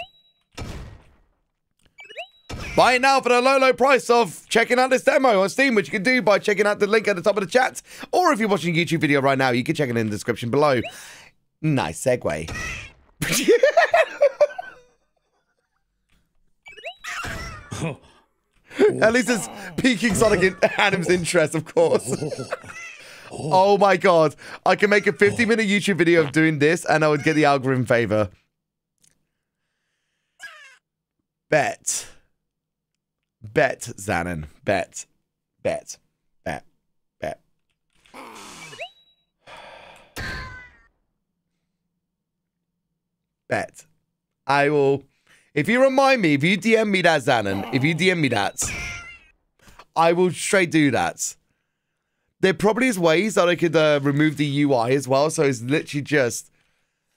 Buy it now for the low, low price of checking out this demo on Steam, which you can do by checking out the link at the top of the chat. Or if you're watching a YouTube video right now, you can check it in the description below. Nice segue. At least it's piquing Sonic in Adam's interest, of course. oh my god. I can make a 50 minute YouTube video of doing this and I would get the algorithm favor. Bet. Bet, Xanon. Bet. Bet. Bet. Bet. Bet. I will. If you remind me, if you DM me that, Xanon, if you DM me that, I will straight do that. There probably is ways that I could uh, remove the UI as well. So it's literally just,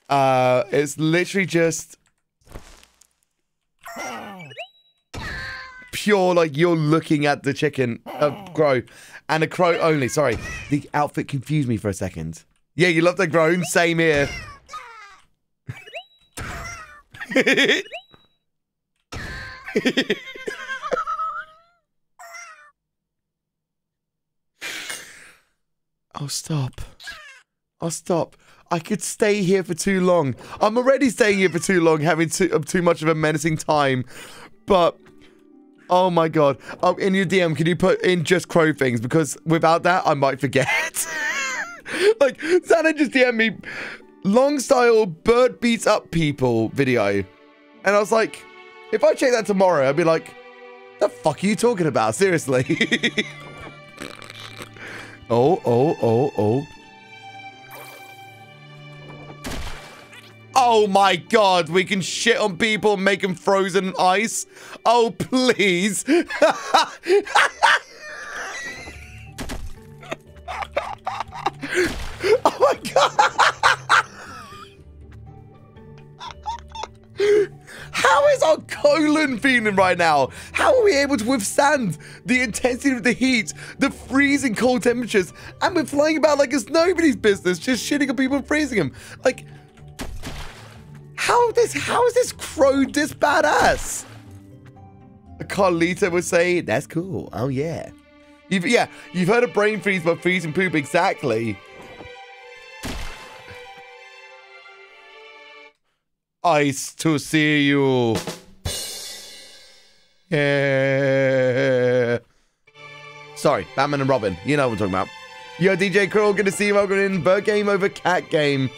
uh, it's literally just pure like you're looking at the chicken uh, crow and a crow only. Sorry, the outfit confused me for a second. Yeah, you love the groan. Same here. Oh, stop. I'll stop. I could stay here for too long. I'm already staying here for too long, having too, uh, too much of a menacing time. But, oh my god. Oh, in your DM, can you put in just crow things? Because without that, I might forget. like, Santa just DM me, long style bird beats up people video. And I was like, if I check that tomorrow, I'd be like, the fuck are you talking about? Seriously. oh, oh, oh, oh. Oh my god, we can shit on people and make them frozen ice? Oh, please. oh my god. How is our colon feeling right now? How are we able to withstand the intensity of the heat, the freezing cold temperatures, and we're flying about like it's nobody's business, just shitting on people and freezing them? Like, how this? How is this crow this badass? Carlita would say, "That's cool. Oh yeah, you've yeah, you've heard of brain freeze, but freezing poop exactly." Ice to see you. Yeah. Sorry, Batman and Robin. You know what I'm talking about. Yo, DJ Krill, good to see you. Welcome in. Bird game over cat game.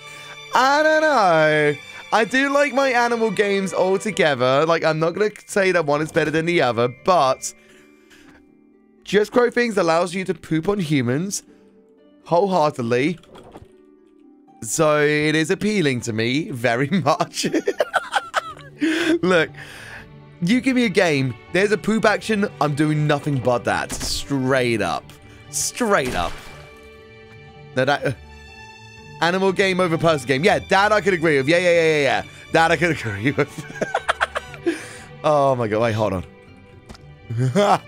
I don't know. I do like my animal games all together. Like, I'm not going to say that one is better than the other, but Just Crow Things allows you to poop on humans wholeheartedly. So it is appealing to me very much. Look, you give me a game, there's a poop action, I'm doing nothing but that. Straight up. Straight up. Now that... Uh, Animal game over person game. Yeah, that I could agree with. Yeah, yeah, yeah, yeah, yeah. That I could agree with. oh my god, wait, hold on.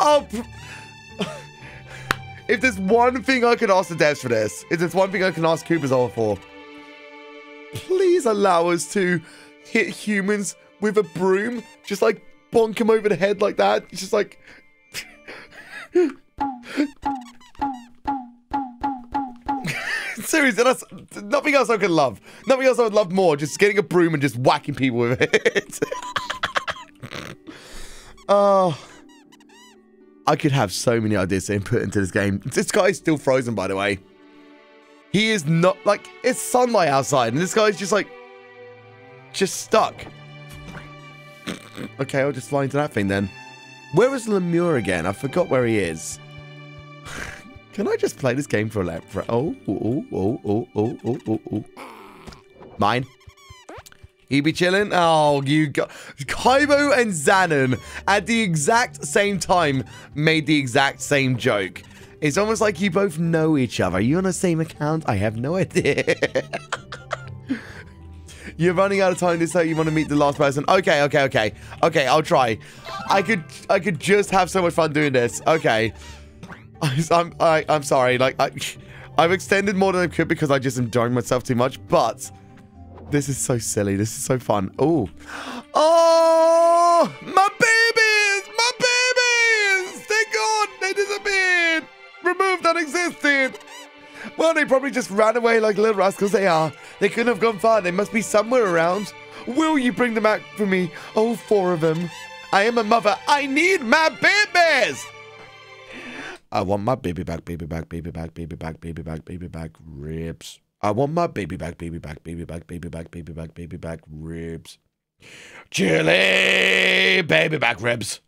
oh, if there's one thing I can ask the devs for this, if there's one thing I can ask Cooper's all for, please allow us to hit humans with a broom, just like bonk them over the head like that. Just like. Seriously, that's nothing else I could love. Nothing else I would love more. Just getting a broom and just whacking people with it. oh. I could have so many ideas to input into this game. This guy's still frozen, by the way. He is not, like, it's sunlight outside, and this guy's just, like, just stuck. okay, I'll just fly into that thing then. Where is Lemur again? I forgot where he is. Can I just play this game for a lap? Oh, oh, oh, oh, oh, oh, oh, oh. Mine. He be chilling. Oh, you got Kaibo and Xanon at the exact same time made the exact same joke. It's almost like you both know each other. Are you on the same account? I have no idea. You're running out of time to say you want to meet the last person. Okay, okay, okay. Okay, I'll try. I could I could just have so much fun doing this. Okay. I'm I, I'm sorry. Like I I've extended more than I could because I just am enjoying myself too much, but this is so silly. This is so fun. Oh. Oh! My babies! My babies! They're gone! They disappeared! Removed unexisted! Well, they probably just ran away like little rascals they are. They couldn't have gone far. They must be somewhere around. Will you bring them back for me? Oh, four of them. I am a mother. I need my babies! I want my baby back, baby back, baby back, baby back, baby back, baby back, ribs. I want my baby back, baby back, baby back, baby back, baby back, baby back, ribs. Chili, baby back ribs.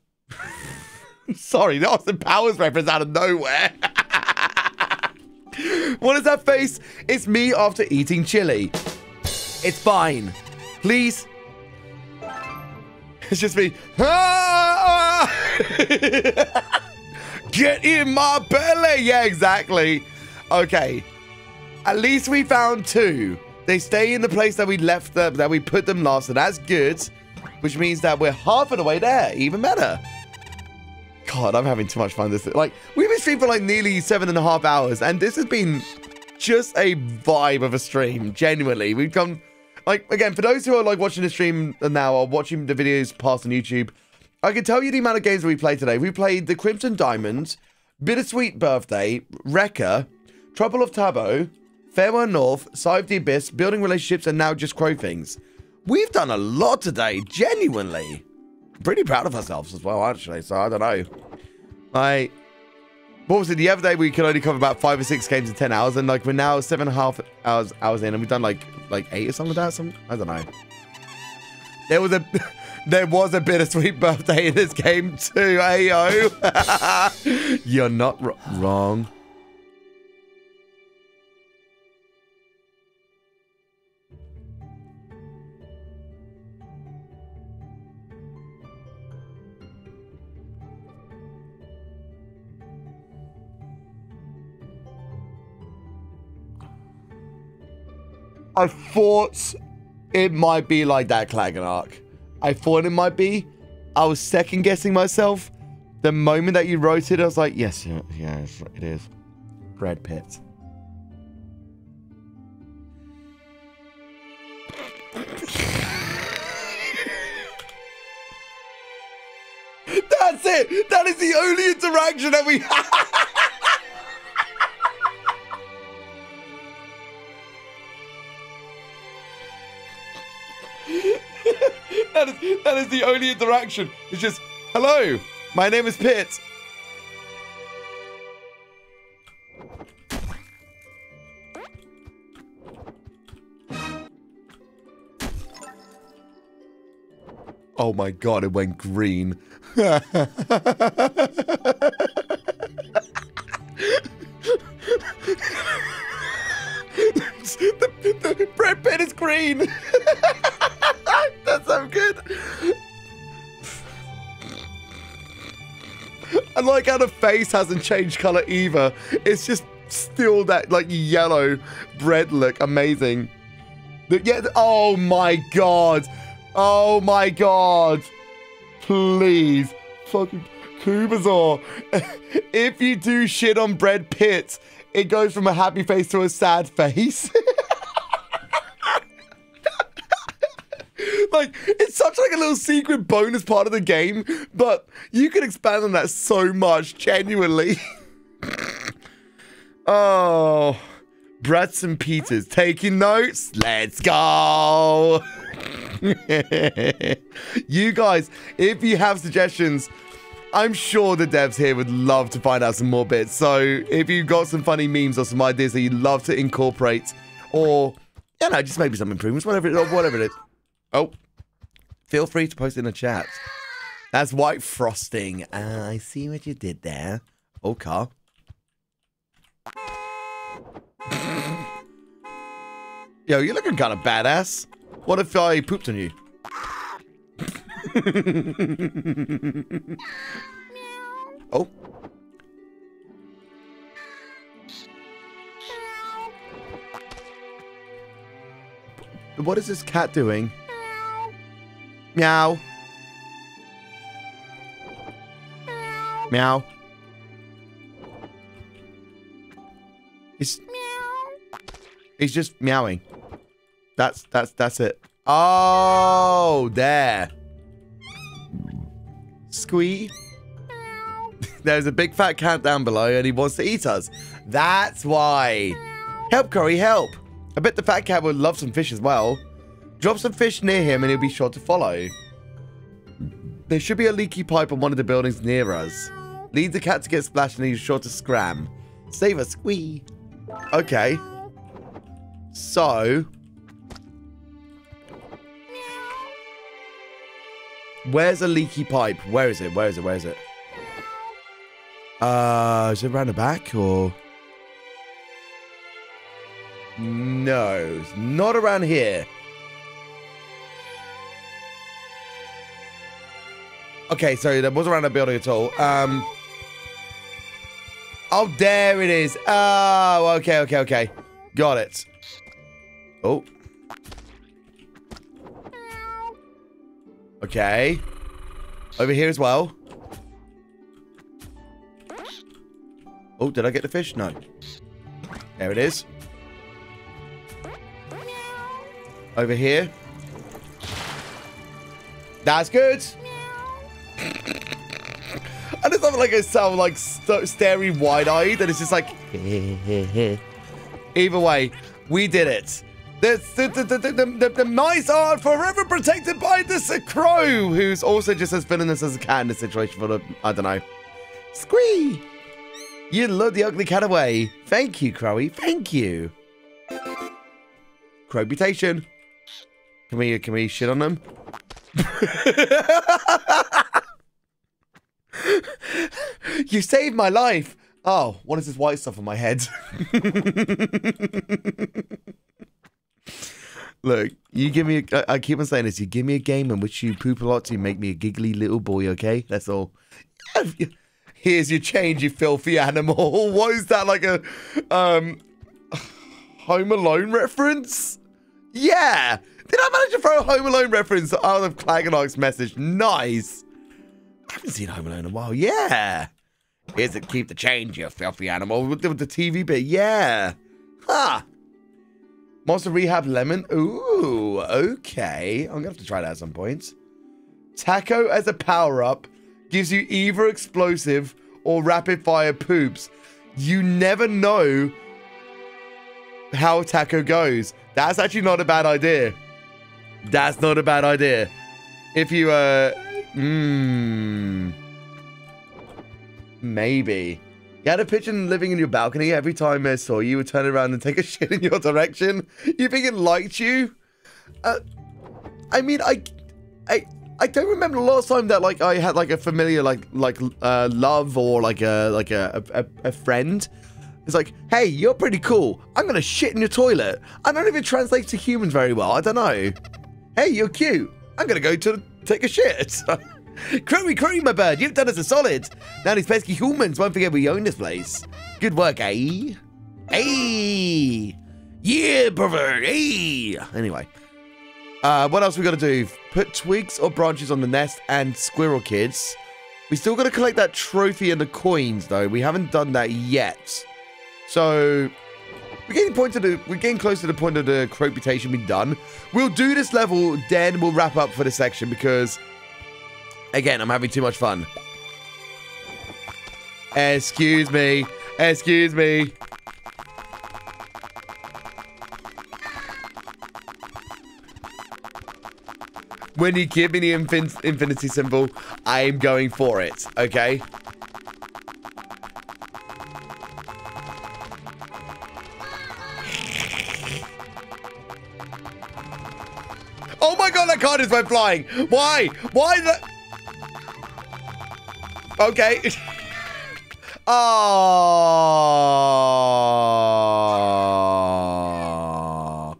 Sorry, the Austin Powers reference out of nowhere. what is that face? It's me after eating chili. It's fine. Please. It's just me. Get in my belly. Yeah, exactly. Okay. At least we found two. They stay in the place that we left them, that we put them last, and that's good. which means that we're half of the way there. Even better. God, I'm having too much fun. This like we've been streaming for like nearly seven and a half hours, and this has been just a vibe of a stream. Genuinely, we've come like again for those who are like watching the stream now or watching the videos past on YouTube. I can tell you the amount of games we played today. We played the Crimson Diamond, Bittersweet Birthday, Wrecker, Trouble of Tabo, Farewell North, Side of the Abyss, Building Relationships, and now just Crow Things. We've done a lot today, genuinely. Pretty proud of ourselves as well, actually, so I don't know. Like, what was it? The other day we could only cover about five or six games in 10 hours, and like we're now seven and a half hours hours in, and we've done like like eight or something like that. Some I don't know. There was a there was a bittersweet birthday in this game too, Ayo. You're not wrong. I thought it might be like that Klaganark. I thought it might be. I was second guessing myself. The moment that you wrote it, I was like, yes, yeah, it is. Brad Pitt. That's it. That is the only interaction that we have. That is that is the only interaction. It's just, hello, my name is Pitt. Oh my god, it went green. the, the Brad is green. I like how the face hasn't changed color either. It's just still that like yellow bread look. Amazing. The, yeah. oh my god. Oh my god. Please. Fucking Kubazor. if you do shit on Brad Pitt, it goes from a happy face to a sad face. like it's such like a little secret bonus part of the game, but you can expand on that so much, genuinely. oh, Bradson Peters taking notes. Let's go. you guys, if you have suggestions, I'm sure the devs here would love to find out some more bits. So if you've got some funny memes or some ideas that you'd love to incorporate, or you know, just maybe some improvements, whatever it, whatever it is. Oh, feel free to post in the chat. That's white frosting. Ah, I see what you did there. Okay. Yo, you're looking kind of badass. What if I pooped on you? oh. What is this cat doing? Meow. Meow. He's He's just meowing. That's that's that's it. Oh, there. Squee. There's a big fat cat down below and he wants to eat us. That's why. Help, Curry, help. I bet the fat cat would love some fish as well. Drop some fish near him and he'll be sure to follow. There should be a leaky pipe on one of the buildings near us. Lead the cat to get splashed and he's sure to scram. Save us, squee. Okay. So. Where's a leaky pipe? Where is it? Where is it? Where is it? Uh, is it around the back or? No, it's not around here. Okay, so that wasn't around that building at all. Um. Oh, there it is. Oh, okay, okay, okay. Got it. Oh. Okay. Over here as well. Oh, did I get the fish? No. There it is. Over here. That's good. I just it like it sound like st staring wide-eyed and it's just like Either way, we did it. The, the, the, the, the, the, mice are forever protected by this crow, who's also just as villainous as a cat in this situation for the, I don't know. Squee! You lured the ugly cat away. Thank you, Crowy. Thank you. Crowputation. Can we, can we shit on them? you saved my life. Oh, what is this white stuff on my head? Look, you give me. A, I keep on saying this. You give me a game in which you poop a lot to make me a giggly little boy. Okay, that's all. Here's your change, you filthy animal. What is that? Like a um, Home Alone reference? Yeah. Did I manage to throw a Home Alone reference out of Claganark's message? Nice. I haven't seen Home Alone in a while. Yeah. Here's it. Keep the change, you filthy animal. With the, with the TV bit. Yeah. Ha. Huh. Monster Rehab Lemon. Ooh, okay. I'm going to have to try that at some point. Taco as a power-up gives you either explosive or rapid-fire poops. You never know how Taco goes. That's actually not a bad idea. That's not a bad idea. If you, uh... Mmm... Maybe. You had a pigeon living in your balcony. Every time I saw you, would turn around and take a shit in your direction. You think it liked you? Uh, I mean, I, I, I don't remember the last time that like I had like a familiar like like uh, love or like a like a, a a friend. It's like, hey, you're pretty cool. I'm gonna shit in your toilet. I don't it translates to humans very well. I don't know. Hey, you're cute. I'm gonna go to take a shit. Crowy, Crowy, my bird, you've done us a solid. Now these pesky humans won't forget we own this place. Good work, eh? Hey! Yeah, brother, hey! Anyway. Uh, what else we gotta do? Put twigs or branches on the nest and squirrel kids. We still gotta collect that trophy and the coins, though. We haven't done that yet. So, we're getting point to the we're getting close to the point of the crowputation being done. We'll do this level, then we'll wrap up for the section because again, I'm having too much fun. Excuse me. Excuse me. When you give me the infin infinity symbol, I am going for it, okay? That card just went flying. Why? Why the... Okay. Oh.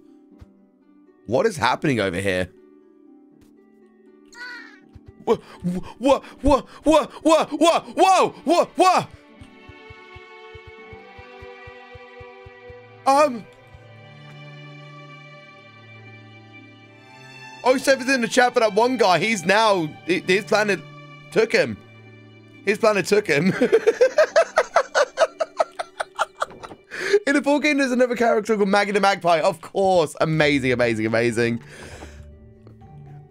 What is happening over here? What? What? What? What? What? What? Whoa! What? What? Um. Oh, said in the chat for that one guy. He's now his planet took him. His planet took him. In the full game, there's another character called Maggie the Magpie. Of course. Amazing, amazing, amazing.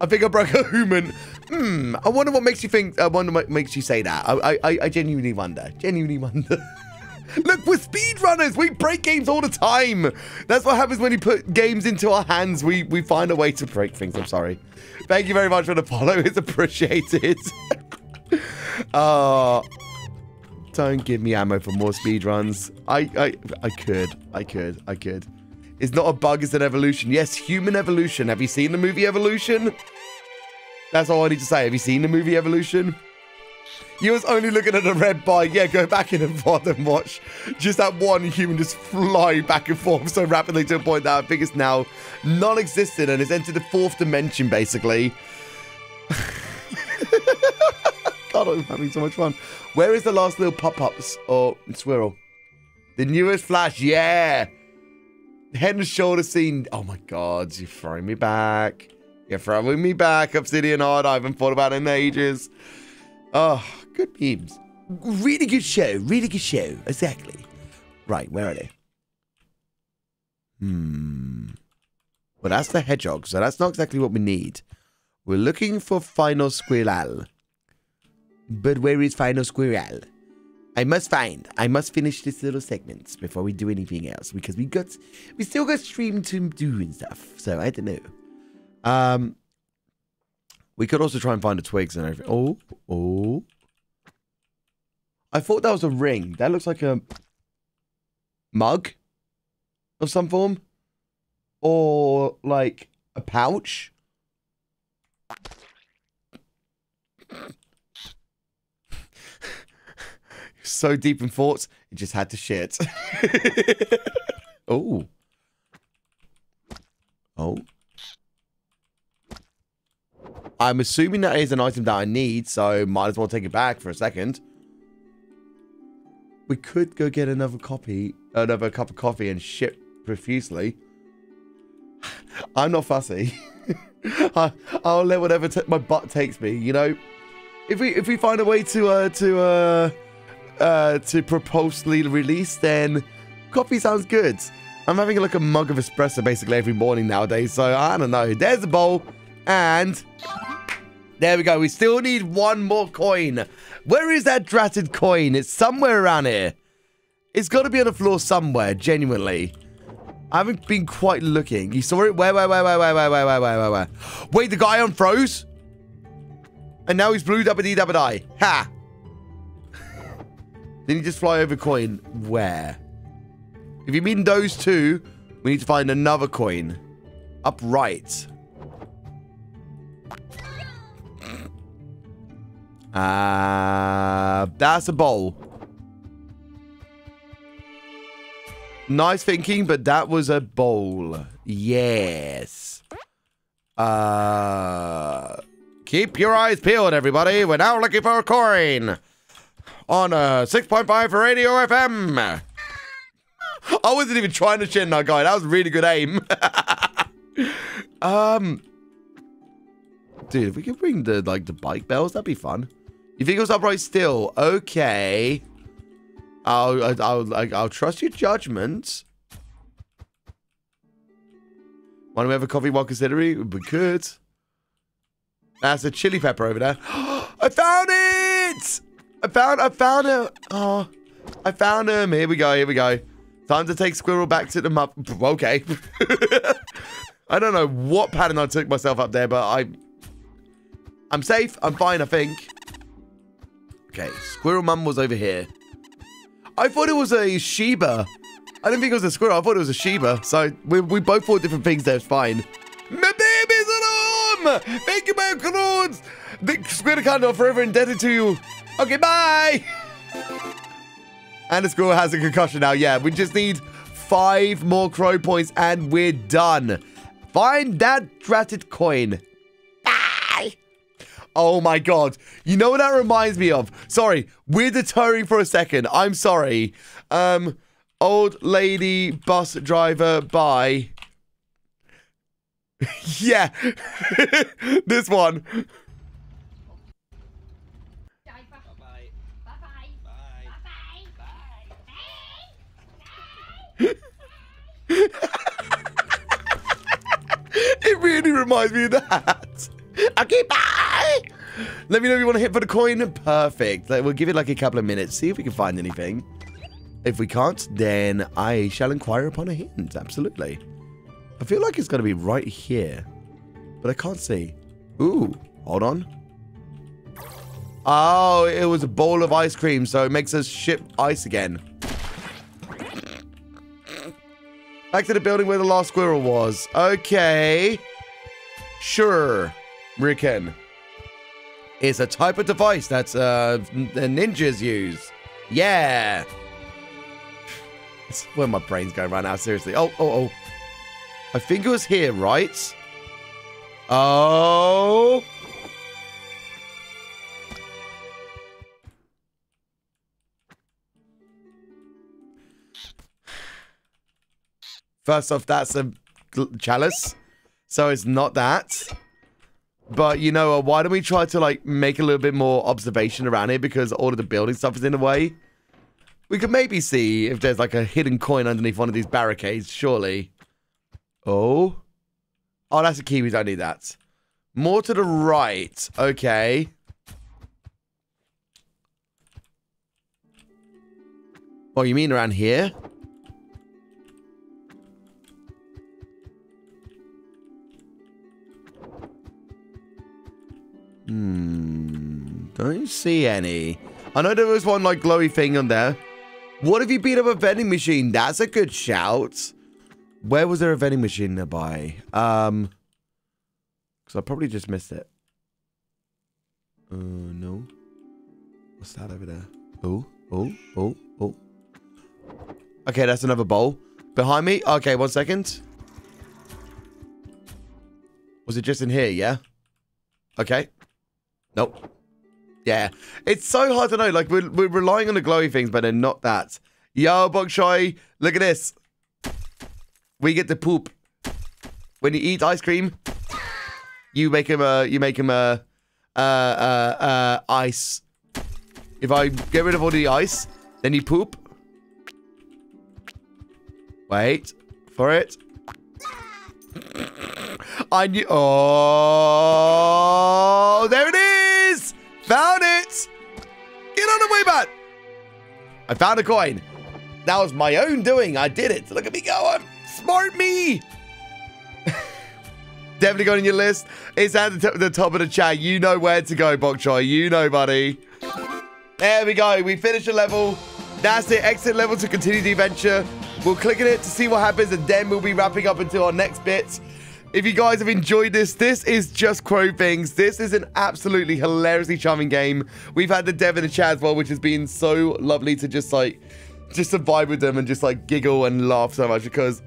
I think I broke a human. Hmm. I wonder what makes you think. I wonder what makes you say that. I, I, I genuinely wonder. Genuinely wonder. Look, we're speedrunners. We break games all the time. That's what happens when you put games into our hands. We we find a way to break things. I'm sorry. Thank you very much for the follow. It's appreciated. uh, don't give me ammo for more speed runs. I, I, I could. I could. I could. It's not a bug, it's an evolution. Yes, human evolution. Have you seen the movie Evolution? That's all I need to say. Have you seen the movie Evolution? You was only looking at the red bar. Yeah, go back in and and watch. Just that one human just fly back and forth so rapidly to a point that I think it's now non-existent and it's entered the fourth dimension, basically. God, I'm having so much fun. Where is the last little pop-ups oh, or swirl? The newest Flash, yeah. Head and shoulder scene. Oh my God, you're throwing me back. You're throwing me back, Obsidian Odd. I haven't thought about it in ages. Oh, good memes. Really good show. Really good show. Exactly. Right, where are they? Hmm. Well, that's the hedgehog, so that's not exactly what we need. We're looking for Final Squirrel. But where is Final Squirrel? I must find. I must finish this little segment before we do anything else because we got, we still got stream to do and stuff. So I don't know. Um, we could also try and find the twigs and everything. Oh, oh. I thought that was a ring. That looks like a mug of some form, or like a pouch. so deep in thoughts, it just had to shit. oh. Oh. I'm assuming that is an item that I need, so might as well take it back for a second. We could go get another copy, another cup of coffee and ship profusely. I'm not fussy. I, will let whatever my butt takes me. You know, if we if we find a way to uh, to uh, uh, to proposally release, then coffee sounds good. I'm having like a mug of espresso basically every morning nowadays, so I don't know. There's a bowl, and there we go. We still need one more coin. Where is that dratted coin? It's somewhere around here. It's got to be on the floor somewhere, genuinely. I haven't been quite looking. You saw it? Where, where, where, where, where, where, where, where, where, where, where? Wait, the guy unfroze? And now he's blue dabba dee dabba die. Ha! Did he just fly over coin? Where? If you mean those two, we need to find another coin. Up Uh, that's a bowl. Nice thinking, but that was a bowl. Yes. Uh, keep your eyes peeled, everybody. We're now looking for a coin on uh, 6.5 for Radio FM. I wasn't even trying to chin that guy. That was really good aim. um, dude, if we could bring the like the bike bells, that'd be fun. You think it was upright still? Okay. I'll, I'll, I'll, I'll trust your judgment. Want to have a coffee while considering? We could. That's a chili pepper over there. I found it! I found, I found it. Oh, I found him. Here we go, here we go. Time to take Squirrel back to the map. Okay. I don't know what pattern I took myself up there, but I... I'm safe. I'm fine, I think. Okay, Squirrel Mum was over here. I thought it was a Sheba. I didn't think it was a squirrel. I thought it was a Sheba. So we, we both thought different things there. It's fine. My baby's at home! Thank you, my crowns! The squirrel can't are forever indebted to you. Okay, bye! And the squirrel has a concussion now. Yeah, we just need five more crow points and we're done. Find that dratted coin. Oh my god. You know what that reminds me of? Sorry, we're deterring for a second. I'm sorry. Um, old lady bus driver, bye. yeah. this one. it really reminds me of that. Okay, bye. Let me know if you want to hit for the coin. Perfect. We'll give it like a couple of minutes. See if we can find anything. If we can't, then I shall inquire upon a hint. Absolutely. I feel like it's going to be right here. But I can't see. Ooh, hold on. Oh, it was a bowl of ice cream, so it makes us ship ice again. Back to the building where the last squirrel was. Okay. Sure. Riken. It's a type of device that uh, ninjas use. Yeah. Where my brain's going right now, seriously. Oh, oh, oh. I think it was here, right? Oh. First off, that's a chalice. So it's not that. But you know, uh, why don't we try to like make a little bit more observation around here because all of the building stuff is in the way. We could maybe see if there's like a hidden coin underneath one of these barricades, surely. Oh. Oh, that's a key. We don't need that. More to the right. Okay. Oh, you mean around here? Hmm. Don't see any. I know there was one like glowy thing on there. What if you beat up a vending machine? That's a good shout. Where was there a vending machine nearby? Um, because I probably just missed it. Uh, no. What's that over there? Oh, oh, oh, oh. Okay, that's another bowl. Behind me? Okay, one second. Was it just in here, yeah? Okay. Nope. Yeah. It's so hard to know. Like, we're, we're relying on the glowy things, but they're not that. Yo, Bok Choy, look at this. We get to poop. When you eat ice cream, you make him a, you make him a, uh, uh, uh, ice. If I get rid of all the ice, then you poop. Wait for it. I knew. Oh, there it is! Found it! Get on the way back! I found a coin. That was my own doing. I did it. Look at me go. I'm smart me. Definitely got on your list. It's at the, the top of the chat. You know where to go, Bok Choy. You know, buddy. There we go. We finished the level. That's it. Exit level to continue the adventure. We'll click on it to see what happens, and then we'll be wrapping up until our next bits. If you guys have enjoyed this, this is just Crow Things. This is an absolutely hilariously charming game. We've had the dev in the chat as well, which has been so lovely to just like, just to vibe with them and just like giggle and laugh so much because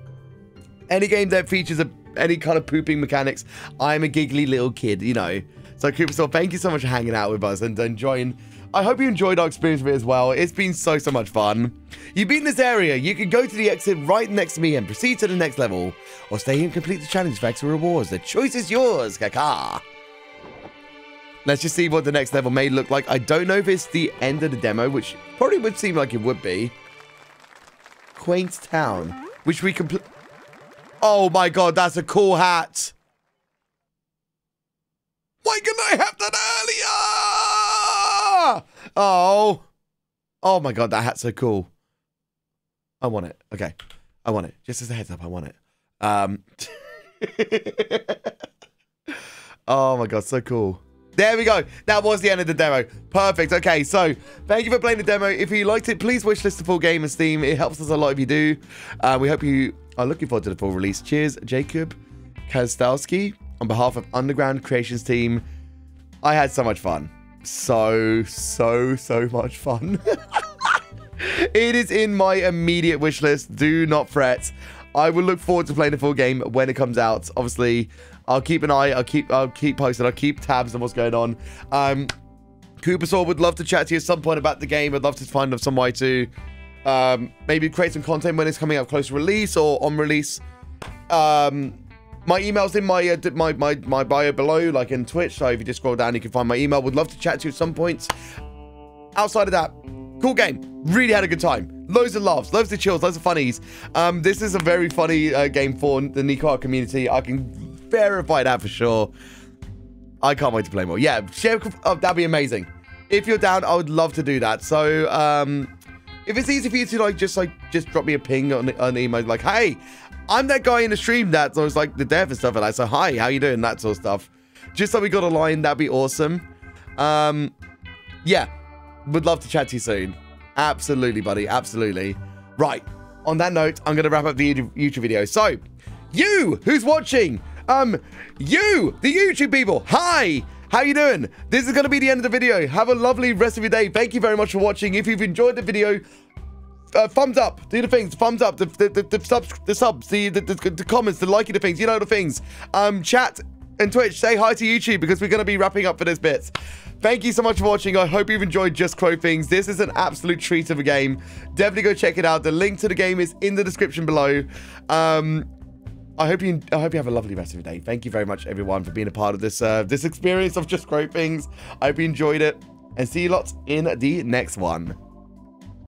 any game that features a, any kind of pooping mechanics, I'm a giggly little kid, you know. So Cooper, thank you so much for hanging out with us and enjoying I hope you enjoyed our experience with it as well. It's been so, so much fun. You've been in this area. You can go to the exit right next to me and proceed to the next level. Or stay here and complete the challenge for extra rewards. The choice is yours, Kaka. Let's just see what the next level may look like. I don't know if it's the end of the demo, which probably would seem like it would be. Quaint Town, which we complete. Oh my god, that's a cool hat. Why can't I have that? Oh. Oh my god, that hat's so cool. I want it. Okay. I want it. Just as a heads up, I want it. Um Oh my god, so cool. There we go. That was the end of the demo. Perfect. Okay, so thank you for playing the demo. If you liked it, please wishlist the full game on Steam. It helps us a lot if you do. Uh, we hope you are looking forward to the full release. Cheers, Jacob Kastowski. On behalf of Underground Creations team, I had so much fun. So, so, so much fun. it is in my immediate wish list. Do not fret. I will look forward to playing the full game when it comes out. Obviously, I'll keep an eye. I'll keep. I'll keep posting. I'll keep tabs on what's going on. Um, Cooper Saw would love to chat to you at some point about the game. I'd love to find some way to um, maybe create some content when it's coming out close to release or on release. Um, my email's in my, uh, my my my bio below, like in Twitch. So if you just scroll down, you can find my email. Would love to chat to you at some point. Outside of that, cool game. Really had a good time. Loads of laughs, loads of chills, loads of funnies. Um, this is a very funny uh, game for the Nikoheart community. I can verify that for sure. I can't wait to play more. Yeah, share. Oh, that'd be amazing. If you're down, I would love to do that. So, um, if it's easy for you to like just like just drop me a ping on an email like, hey, I'm that guy in the stream that was like the dev and stuff and I So hi, how you doing? That sort of stuff. Just so we got a line, that'd be awesome. Um, yeah, would love to chat to you soon. Absolutely, buddy. Absolutely. Right. On that note, I'm gonna wrap up the YouTube video. So, you who's watching, um, you, the YouTube people, hi. How you doing? This is going to be the end of the video. Have a lovely rest of your day. Thank you very much for watching. If you've enjoyed the video, uh, thumbs up, do the things, thumbs up, the the, the, the subs, the subs, the, the, the, the comments, the liking the things, you know the things. Um, chat and Twitch, say hi to YouTube because we're going to be wrapping up for this bit. Thank you so much for watching. I hope you've enjoyed Just Crow Things. This is an absolute treat of a game. Definitely go check it out. The link to the game is in the description below. Um, I hope you I hope you have a lovely rest of your day. Thank you very much, everyone, for being a part of this uh, this experience of just crow things. I hope you enjoyed it, and see you lots in the next one.